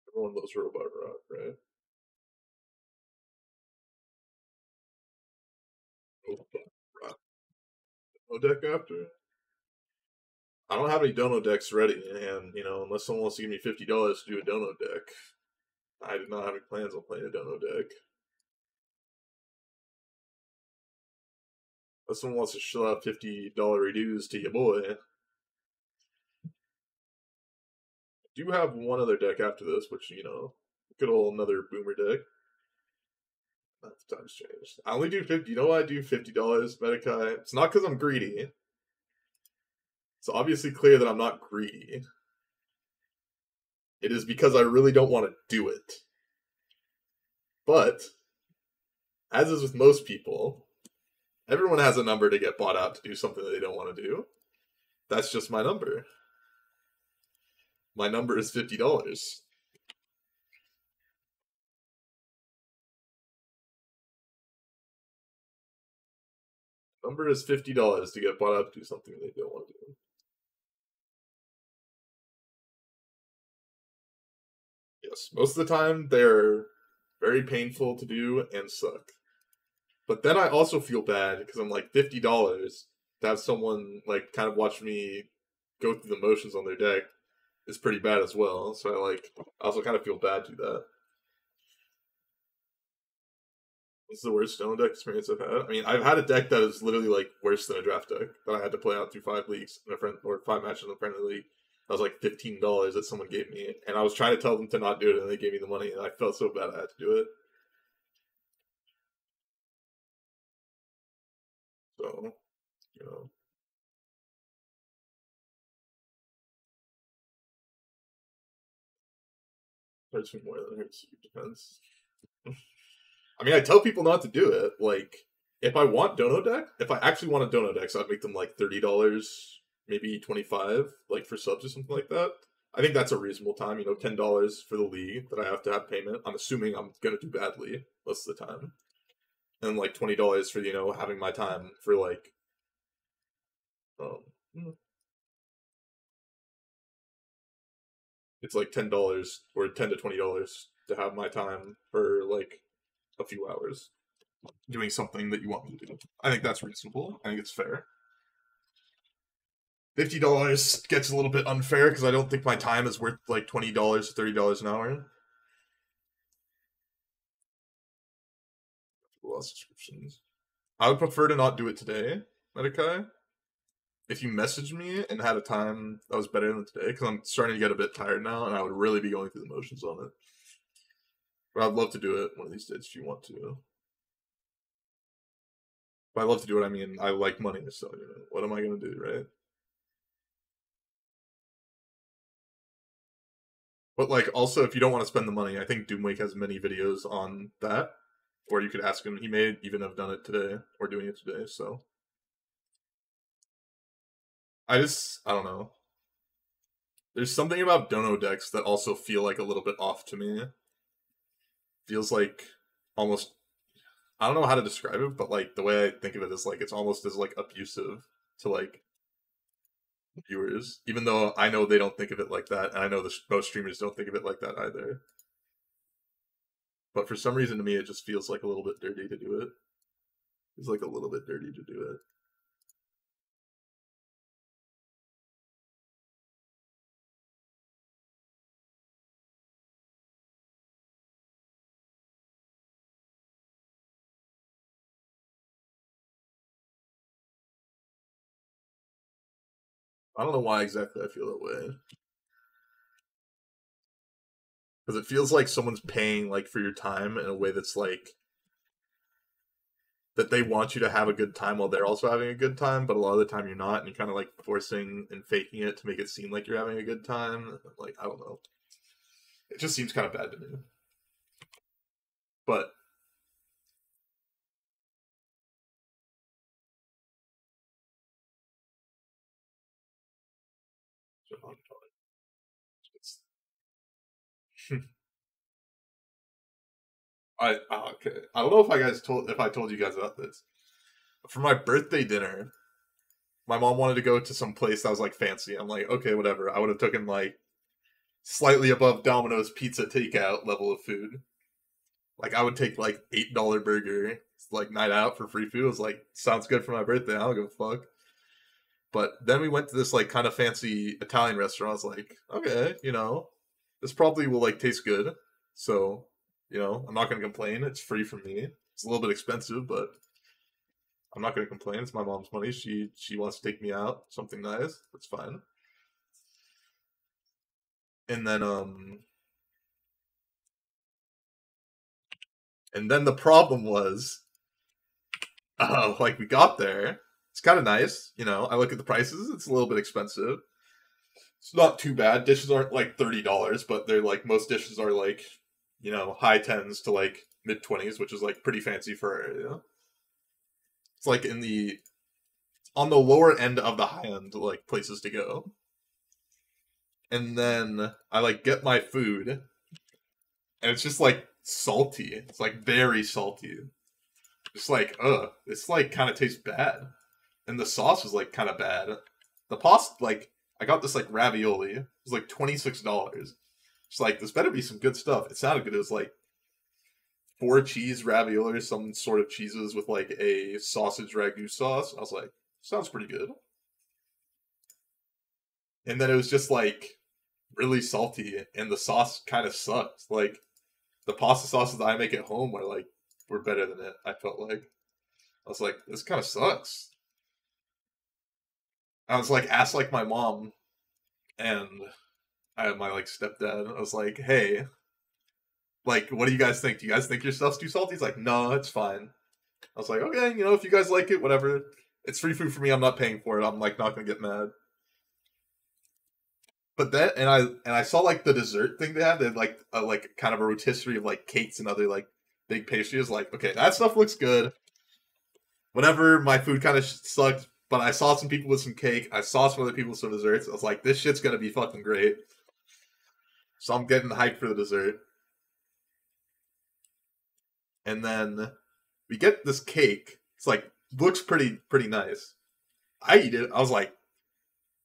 Everyone loves robot rock, right? Oh, deck after. I don't have any dono decks ready, and you know, unless someone wants to give me fifty dollars to do a dono deck, I do not have any plans on playing a dono deck. Unless someone wants to shell out fifty dollar reduce to your boy. I do have one other deck after this, which you know, good old another boomer deck. times changed. I only do fifty. You know why I do fifty dollars Medicae? It's not because I'm greedy. It's obviously clear that I'm not greedy. It is because I really don't want to do it. But, as is with most people, everyone has a number to get bought out to do something that they don't want to do. That's just my number. My number is fifty dollars. Number is fifty dollars to get bought out to do something they don't want to do. Yes, most of the time they're very painful to do and suck. But then I also feel bad because I'm like fifty dollars to have someone like kind of watch me go through the motions on their deck is pretty bad as well. So I like I also kind of feel bad to that. Is the worst stone deck experience I've had. I mean, I've had a deck that is literally like worse than a draft deck that I had to play out through five leagues in a friend or five matches in a friendly league. That was like fifteen dollars that someone gave me, and I was trying to tell them to not do it, and they gave me the money, and I felt so bad I had to do it. So, you know, more than hurts you. Depends. I mean, I tell people not to do it. Like, if I want dono deck, if I actually want a dono deck, so I'd make them like thirty dollars, maybe twenty five, like for subs or something like that. I think that's a reasonable time. You know, ten dollars for the league that I have to have payment. I'm assuming I'm gonna do badly most of the time, and like twenty dollars for you know having my time for like, um, hmm. it's like ten dollars or ten to twenty dollars to have my time for like a few hours doing something that you want me to do. I think that's reasonable. I think it's fair. Fifty dollars gets a little bit unfair because I don't think my time is worth like twenty dollars, thirty dollars an hour. Subscriptions. I would prefer to not do it today, Medicae. If you messaged me and had a time that was better than today, because I'm starting to get a bit tired now, and I would really be going through the motions on it. But I'd love to do it one of these days if you want to. But I love to do it, I mean I like money, so you know, what am I gonna do, right? But like, also, if you don't want to spend the money, I think Doomwake has many videos on that, or you could ask him. He may even have done it today or doing it today. So I just, I don't know. There's something about Dono decks that also feel like a little bit off to me. Feels like almost, I don't know how to describe it, but like the way I think of it is like it's almost as like abusive to like viewers, even though I know they don't think of it like that, and I know the most streamers don't think of it like that either. But for some reason, to me, it just feels like a little bit dirty to do it. It's like a little bit dirty to do it. I don't know why exactly I feel that way. Because it feels like someone's paying like for your time in a way that's like that they want you to have a good time while they're also having a good time, but a lot of the time you're not, and you're kind of like forcing and faking it to make it seem like you're having a good time. Like I don't know, it just seems kind of bad to me. But I oh, okay. I don't know if I guys told if I told you guys about this. For my birthday dinner, my mom wanted to go to some place that was like fancy. I'm like, okay, whatever. I would have taken like slightly above Domino's pizza takeout level of food. Like I would take like eight dollar burger, like night out for free food. I was like, sounds good for my birthday. I don't give a fuck. But then we went to this like kind of fancy Italian restaurant. I was like, okay, you know, this probably will like taste good. So you know, I'm not to complain. It's free for me. It's a little bit expensive, but I'm not to complain. It's my mom's money. She she wants to take me out, something nice. That's fine. And then um And then the problem was, uh, like we got there, it's kind of nice, you know. I look at the prices; it's a little bit expensive. It's not too bad. Dishes aren't like thirty dollars, but they're like most dishes are like, you know, high tens to like mid twenties, which is like pretty fancy for our area. It's like in the on the lower end of the high end like places to go. And then I like get my food, and it's just like salty. It's like very salty. It's like, ugh, it's like kind of tastes bad. And the sauce was like kind of bad. The pasta, like, I got this like ravioli. It was like twenty six dollars. It's like this better be some good stuff. It sounded good. It was like four cheese ravioli, some sort of cheeses with like a sausage ragu sauce. I was like, sounds pretty good. And then it was just like really salty, and the sauce kind of sucked. Like the pasta sauces that I make at home are like were better than it. I felt like I was like, this kind of sucks. I was like, asked like my mom, and I had my like stepdad. I was like, hey, like, what do you guys think? Do you guys think your stuff's too salty? He's like, no, it's fine. I was like, okay, you know, if you guys like it, whatever. It's free food for me. I'm not paying for it. I'm like not gonna get mad. But that and I and I saw like the dessert thing they had. They had like a, like kind of a rotisserie of like cakes and other like big pastries. Like, okay, that stuff looks good. Whatever, my food kind of sucked, but I saw some people with some cake. I saw some other people with some desserts. I was like, this shit's gonna be fucking great. So I'm getting hyped for the dessert. And then we get this cake. It's like looks pretty pretty nice. I eat it. I was like,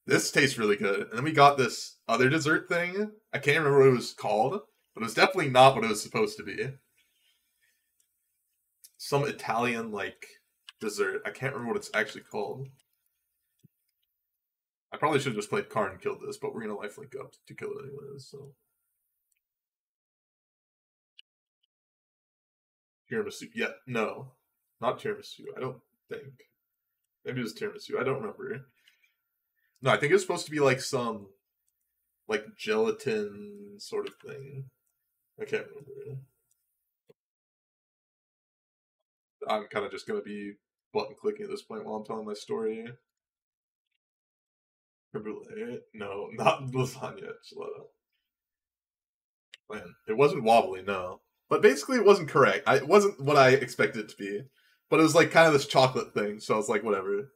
this tastes really good. And then we got this other dessert thing. I can't remember what it was called, but it was definitely not what it was supposed to be. Some Italian like dessert. I can't remember what it's actually called. I probably should have just played card and killed this, but we're gonna lifelink up to kill it anyways, so. Tiramisu. Yeah, no. Not tiramisu. I don't think. Maybe it was tiramisu. I don't remember. No, I think it was supposed to be like some like gelatin sort of thing. I can't remember. I'm kind of just gonna be button clicking at this point while I'm telling my story. No, not lasagna. Gelato. Man, it wasn't wobbly. No, but basically it wasn't correct. I, it wasn't what I expected it to be. But it was like kind of this chocolate thing, so I was like, whatever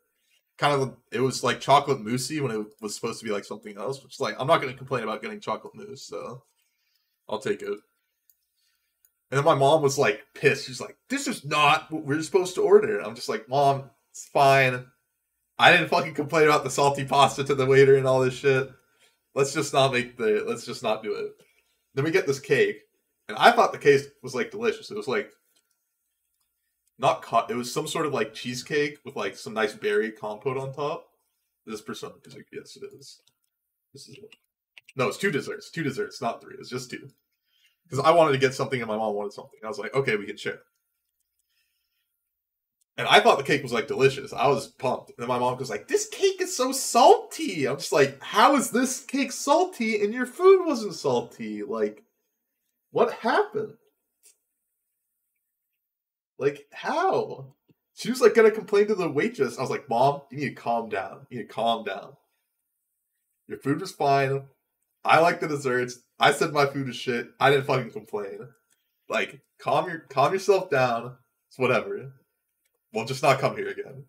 kind of it was like chocolate moussey when it was supposed to be like something else. Which is like I'm not going to complain about getting chocolate mousse, so I'll take it. And then my mom was like pissed. She's like, "This is not what we're supposed to order." I'm just like, "Mom, it's fine. I didn't fucking complain about the salty pasta to the waiter and all this shit. Let's just not make the. Let's just not do it." Then we get this cake, and I thought the cake was like delicious. It was like not cut. It was some sort of like cheesecake with like some nice berry compote on top. This person is like, yes, it is. This is no, it's two desserts. Two desserts, not three. It's just two. Because I wanted to get something and my mom wanted something. I was like, okay, we can share. And I thought the cake was like delicious. I was pumped. And my mom was like, This cake is so salty. I'm just like, How is this cake salty and your food wasn't salty? Like, what happened? Like, how? She was like gonna complain to the waitress. I was like, Mom, you need to calm down. You need to calm down. Your food was fine. I like the desserts. I said my food is shit. I didn't fucking complain. Like, calm your calm yourself down. It's whatever. We'll just not come here again.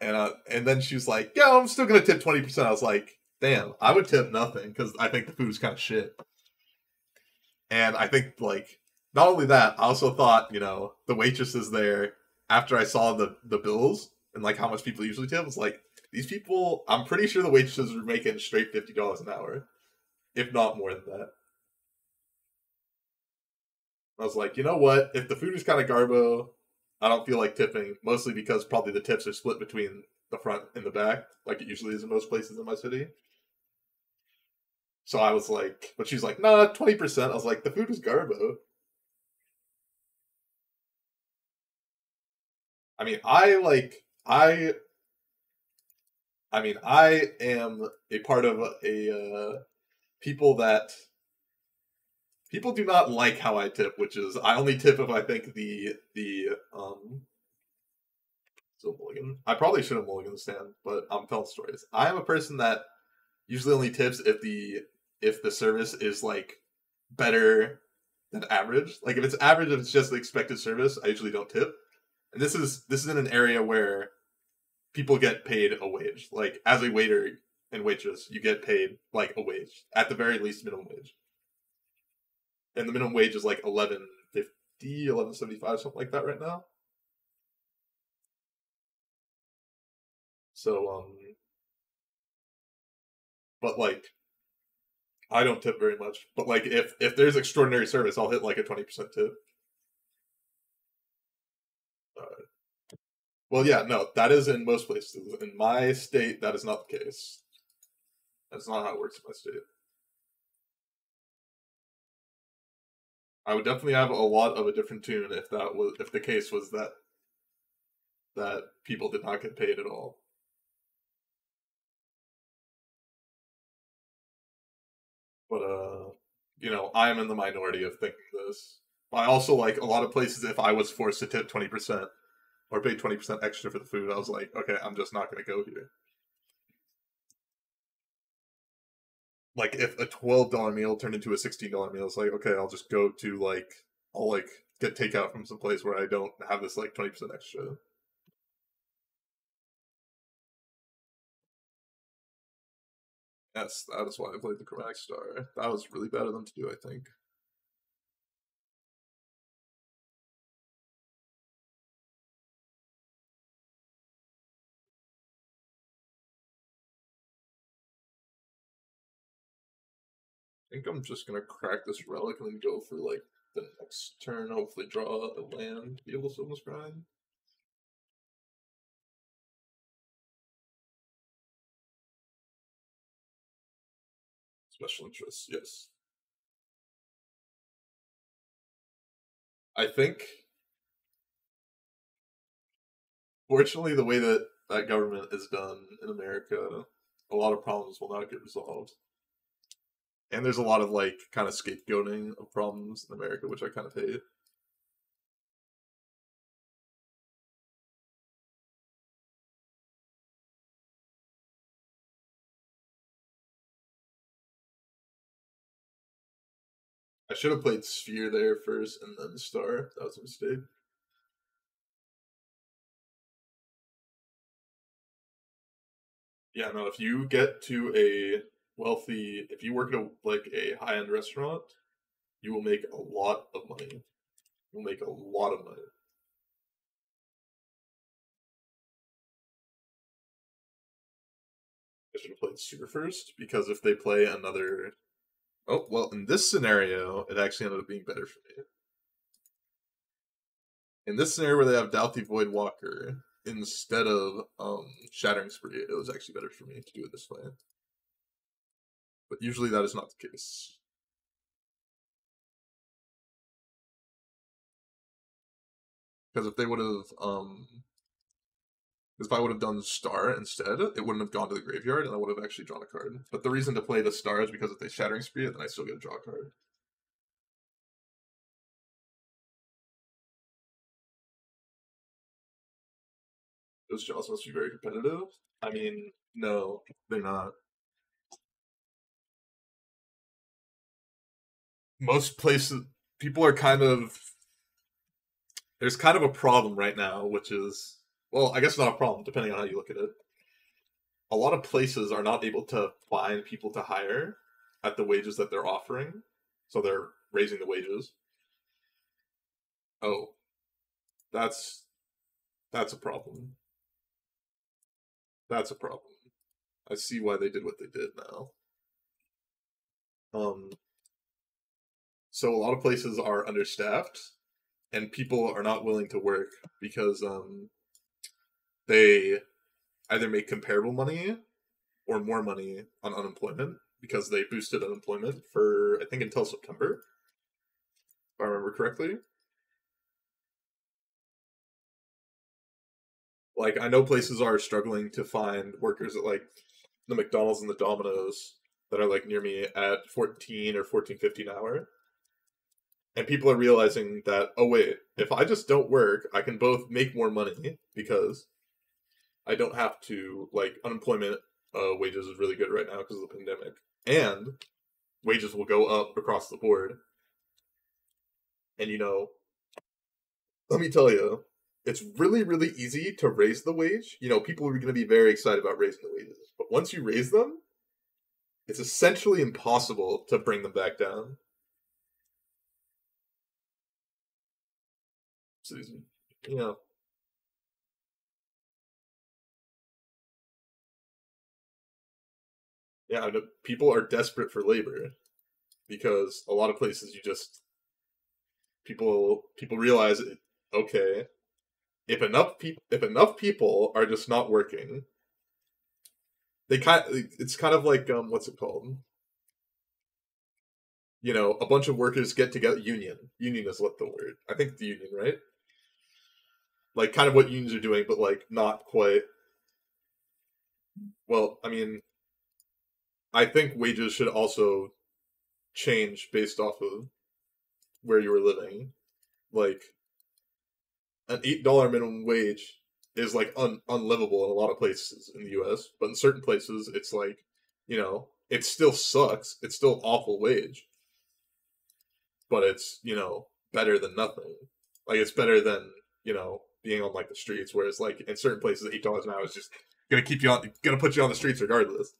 And uh, and then she was like, "Yeah, I'm still gonna tip twenty percent." I was like, "Damn, I would tip nothing because I think the food is kind of shit." And I think like not only that, I also thought, you know, the waitresses there, after I saw the, the bills and like how much people usually tip, was like, these people, I'm pretty sure the waitresses were making straight $50 an hour, if not more than that. I was like, you know what? If the food is kind of garbo, I don't feel like tipping, mostly because probably the tips are split between the front and the back, like it usually is in most places in my city. So I was like, but she's like, nah, 20%. I was like, the food is garbo. I mean, I like I. I mean, I am a part of a uh, people that people do not like how I tip, which is I only tip if I think the the um still mulligan. I probably should have mulligan stand, but I'm telling stories. I am a person that usually only tips if the if the service is like better than average. Like if it's average, if it's just the expected service, I usually don't tip. And this is this is in an area where people get paid a wage. Like as a waiter and waitress, you get paid like a wage at the very least minimum wage. And the minimum wage is like eleven fifty, eleven seventy five, something like that right now. So um but like I don't tip very much. But like if if there's extraordinary service, I'll hit like a twenty percent tip. Uh, well, yeah, no, that is in most places. In my state, that is not the case. That's not how it works in my state. I would definitely have a lot of a different tune if that was if the case was that that people did not get paid at all. But uh you know, I'm in the minority of thinking this. I also like a lot of places if I was forced to tip twenty percent or pay twenty percent extra for the food, I was like, okay, I'm just not gonna go here. Like if a twelve dollar meal turned into a sixteen dollar meal, it's like, okay, I'll just go to like I'll like get takeout from some place where I don't have this like twenty percent extra. Yes, that is why I played the Chromatic Star. That was really bad of them to do, I think. Think I'm just gonna crack this relic and go for like the next turn, hopefully draw a land, to Sylvan Scrying. Special interests, yes. I think, fortunately, the way that that government is done in America, a lot of problems will not get resolved. And there's a lot of like kind of scapegoating of problems in America, which I kind of hate. I should have played Sphere there first and then Star. That was a mistake. Yeah, no, if you get to a wealthy, if you work at a, like a high end restaurant, you will make a lot of money. You'll make a lot of money. I should have played Sphere first because if they play another Oh, well, in this scenario, it actually ended up being better for me. In this scenario where they have Dauthi Voidwalker instead of um, Shattering Spree, it was actually better for me to do it this way. But usually that is not the case. Because if they would have um, because if I would have done star instead, it wouldn't have gone to the graveyard, and I would have actually drawn a card. But the reason to play the star is because if they shattering it, then I still get a draw card. Those jaws must be very competitive. I mean, no, they're not. Most places, people are kind of. There's kind of a problem right now, which is well, I guess not a problem, depending on how you look at it. A lot of places are not able to find people to hire at the wages that they're offering, so they're raising the wages. Oh, that's that's a problem. That's a problem. I see why they did what they did now. Um, so a lot of places are understaffed, and people are not willing to work because um, they either make comparable money or more money on unemployment because they boosted unemployment for I think until September, if I remember correctly. Like I know places are struggling to find workers at like the McDonald's and the Domino's that are like near me at fourteen or fourteen fifty an hour. And people are realizing that oh wait, if I just don't work, I can both make more money because I don't have to like unemployment uh, wages is really good right now because of the pandemic, and wages will go up across the board. And you know, let me tell you, it's really really easy to raise the wage. You know, people are going to be very excited about raising the wages, but once you raise them, it's essentially impossible to bring them back down. So, you know, yeah, people are desperate for labor because a lot of places you just people people realize it, okay, if enough people if enough people are just not working, they kind it's kind of like um what's it called? You know, a bunch of workers get together. Union, union is what the word. I think the union, right? Like kind of what unions are doing, but like not quite. Well, I mean, I think wages should also change based off of where you were living. Like an eight dollar minimum wage is like un- unlivable in a lot of places in the U.S., but in certain places it's like, you know, it still sucks. It's still awful wage, but it's you know better than nothing. Like it's better than you know being on like the streets. Whereas like in certain places, eight dollars an hour is just gonna keep you on, gonna put you on the streets regardless.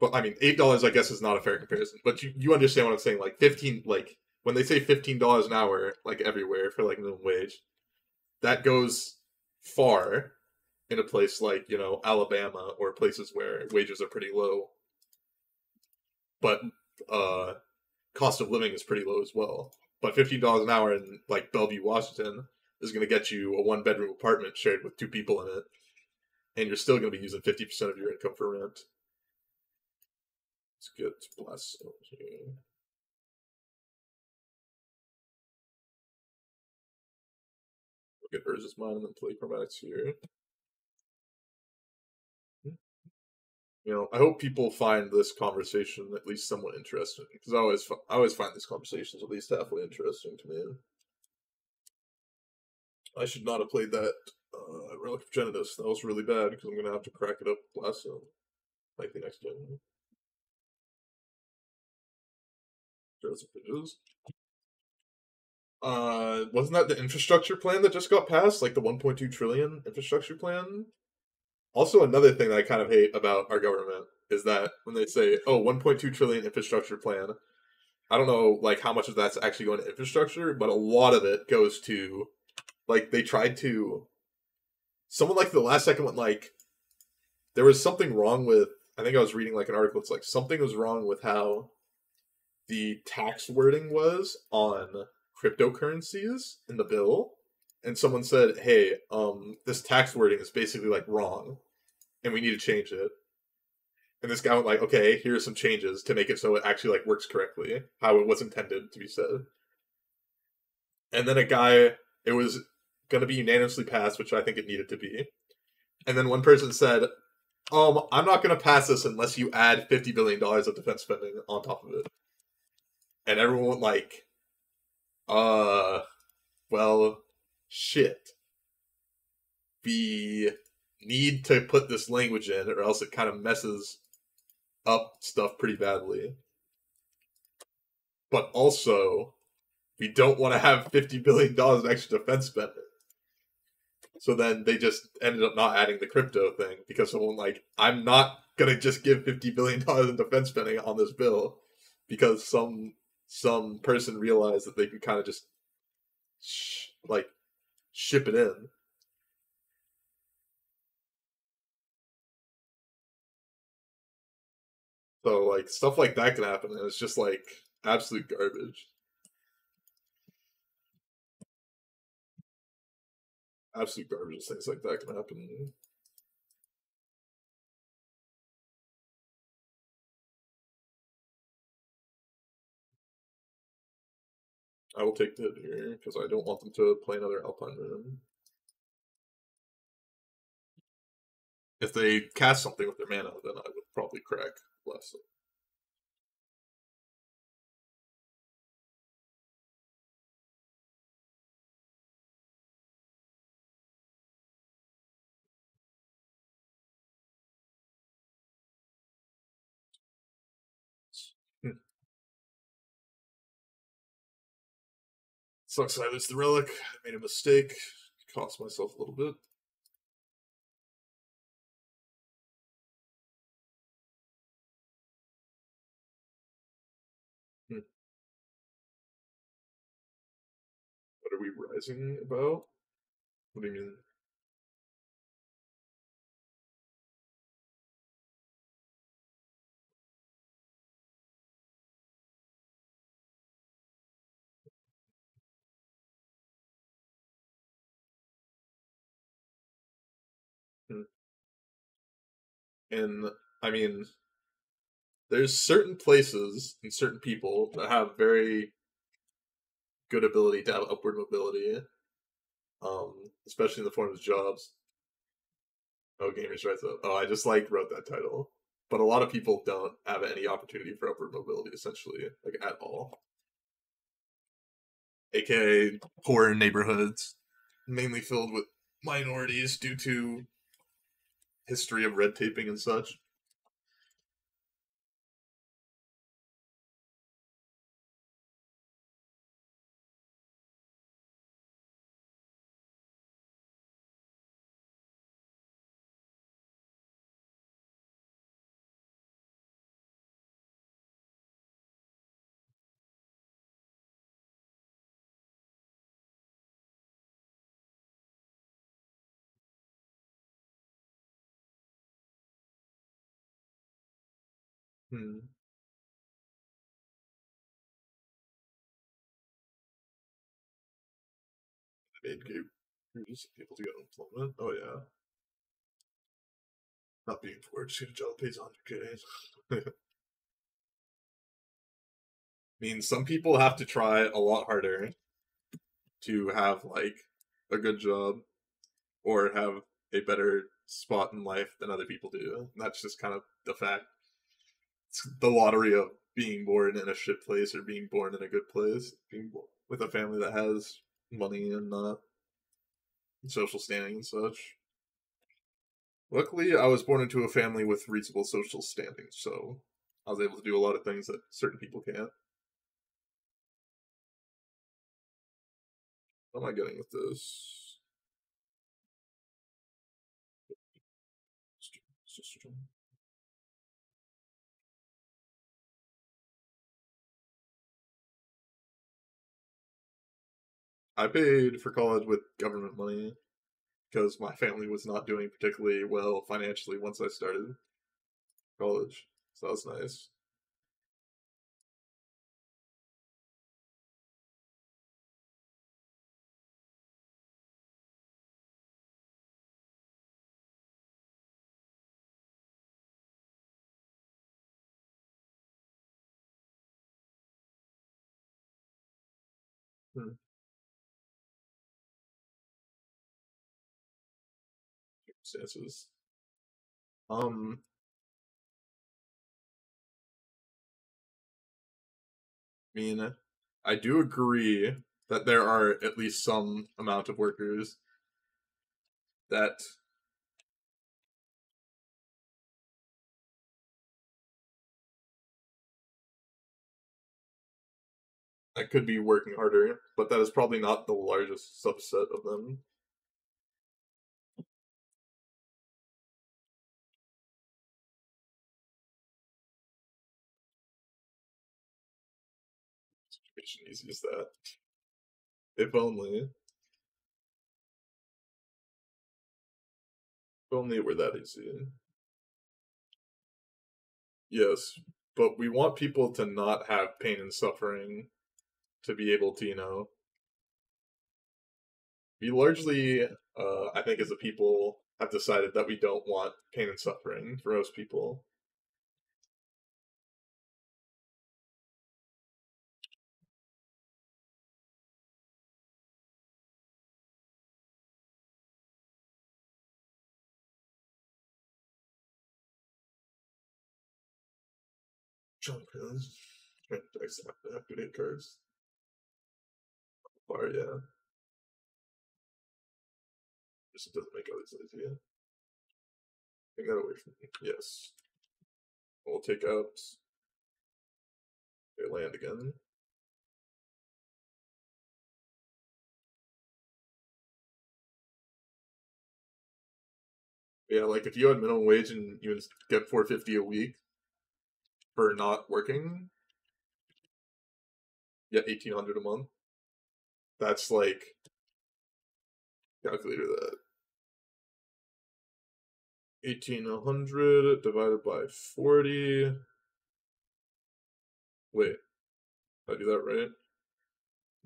But I mean, eight dollars, I guess, is not a fair comparison. But you, you understand what I'm saying? Like fifteen, like when they say fifteen dollars an hour, like everywhere for like minimum wage, that goes far in a place like you know Alabama or places where wages are pretty low. But uh, cost of living is pretty low as well. But fifteen dollars an hour in like Bellevue, Washington, is going to get you a one bedroom apartment shared with two people in it, and you're still going to be using fifty percent of your income for rent. Let's get plus here. Look at Mine and then play chromatics here. You know, I hope people find this conversation at least somewhat interesting because I always I always find these conversations at least halfway interesting to me. I should not have played that uh, Relic of Progenitus. That was really bad because I'm gonna have to crack it up last time, like the next gen. Joseph. Uh, wasn't that the infrastructure plan that just got passed? Like the 1.2 trillion infrastructure plan? Also, another thing that I kind of hate about our government is that when they say, oh, 1.2 trillion infrastructure plan, I don't know like how much of that's actually going to infrastructure, but a lot of it goes to like they tried to someone like the last second went like there was something wrong with I think I was reading like an article, it's like something was wrong with how the tax wording was on cryptocurrencies in the bill and someone said hey um this tax wording is basically like wrong and we need to change it. And this guy went like okay here are some changes to make it so it actually like works correctly how it was intended to be said. And then a guy it was going to be unanimously passed which i think it needed to be. And then one person said um i'm not going to pass this unless you add 50 billion dollars of defense spending on top of it. And everyone went like, uh, well, shit. We need to put this language in, or else it kind of messes up stuff pretty badly. But also, we don't want to have fifty billion dollars of extra defense spending. So then they just ended up not adding the crypto thing because someone like, I'm not gonna just give fifty billion dollars in defense spending on this bill because some some person realized that they could kind of just sh- like ship it in. So like stuff like that can happen, and it's just like absolute garbage. Absolute garbage. Things like that can happen. I will take the hit here because I don't want them to play another Alpine Moon. If they cast something with their mana, then I would probably crack less. Sucks I lose the relic. I made a mistake. Cost myself a little bit. Hmm. What are we rising about? What do you mean? And I mean, there's certain places and certain people that have very good ability to have upward mobility, um, especially in the form of jobs. Oh, gamers rights. Oh, I just like wrote that title, but a lot of people don't have any opportunity for upward mobility, essentially, like at all. AKA poor neighborhoods, mainly filled with minorities due to history of red taping and such. Hmm. Made groups people to get employment. Oh yeah. Not being poor, just get a job pays 100k. I mean, some people have to try a lot harder to have like a good job or have a better spot in life than other people do. And that's just kind of the fact. It's the lottery of being born in a shit place or being born in a good place, being with a family that has money and uh, social standing and such. Luckily, I was born into a family with reasonable social standing, so I was able to do a lot of things that certain people can't. What am I getting with this? I paid for college with government money because my family was not doing particularly well financially once I started college. So that was nice. Hmm. Circumstances. Um. I mean, I do agree that there are at least some amount of workers that that could be working harder, but that is probably not the largest subset of them. Situation easy as that. If only. If only it were that easy. Yes, but we want people to not have pain and suffering to be able to, you know, we largely, uh, I think, as a people, have decided that we don't want pain and suffering for most people. jump in. Try to the activate curves. Or yeah. This doesn't make any sense, yeah. Take that away from me. Yes. We'll take out They land again. Yeah, like if you had minimum wage and you get 450 a week, for not working, yeah, eighteen hundred a month. That's like calculator that. Eighteen hundred divided by forty. Wait, did I do that right?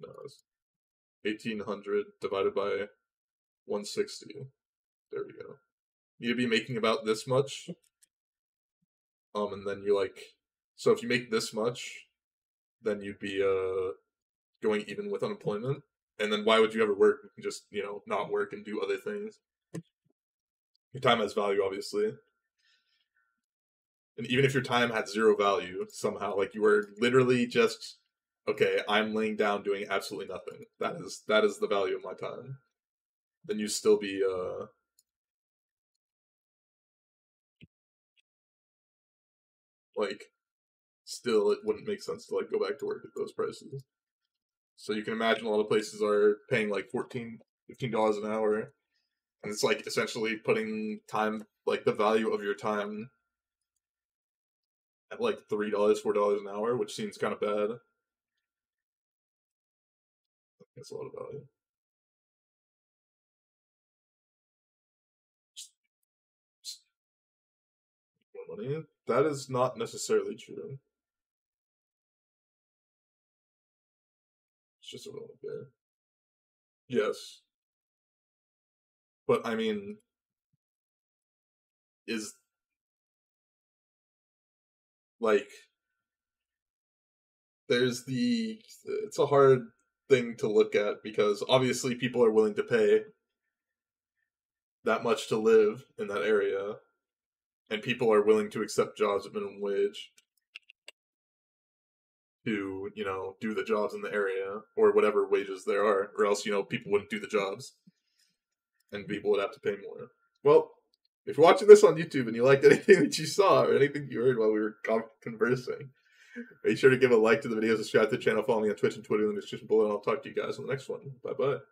No, it's eighteen hundred divided by one sixty. There we go. You'd be making about this much. Um, and then you like, so if you make this much, then you'd be uh going even with unemployment. And then why would you ever work? You just you know not work and do other things. Your time has value, obviously. And even if your time had zero value somehow, like you were literally just okay, I'm laying down doing absolutely nothing. That is that is the value of my time. Then you still be uh like still it wouldn't make sense to like go back to work at those prices. So you can imagine a lot of places are paying like 14 dollars an hour, and it's like essentially putting time like the value of your time at like three dollars, four dollars an hour, which seems kind of bad. That's a lot of value. More money. That is not necessarily true. Just a little bit. Yes. But I mean, is like there's the it's a hard thing to look at because obviously people are willing to pay that much to live in that area and people are willing to accept jobs at minimum wage to you know do the jobs in the area or whatever wages there are or else you know people wouldn't do the jobs and people would have to pay more. Well if you're watching this on youtube and you liked anything that you saw or anything you heard while we were conversing make sure to give a like to the video subscribe to the channel follow me on twitch and twitter in the description below and i'll talk to you guys on the next one. Bye bye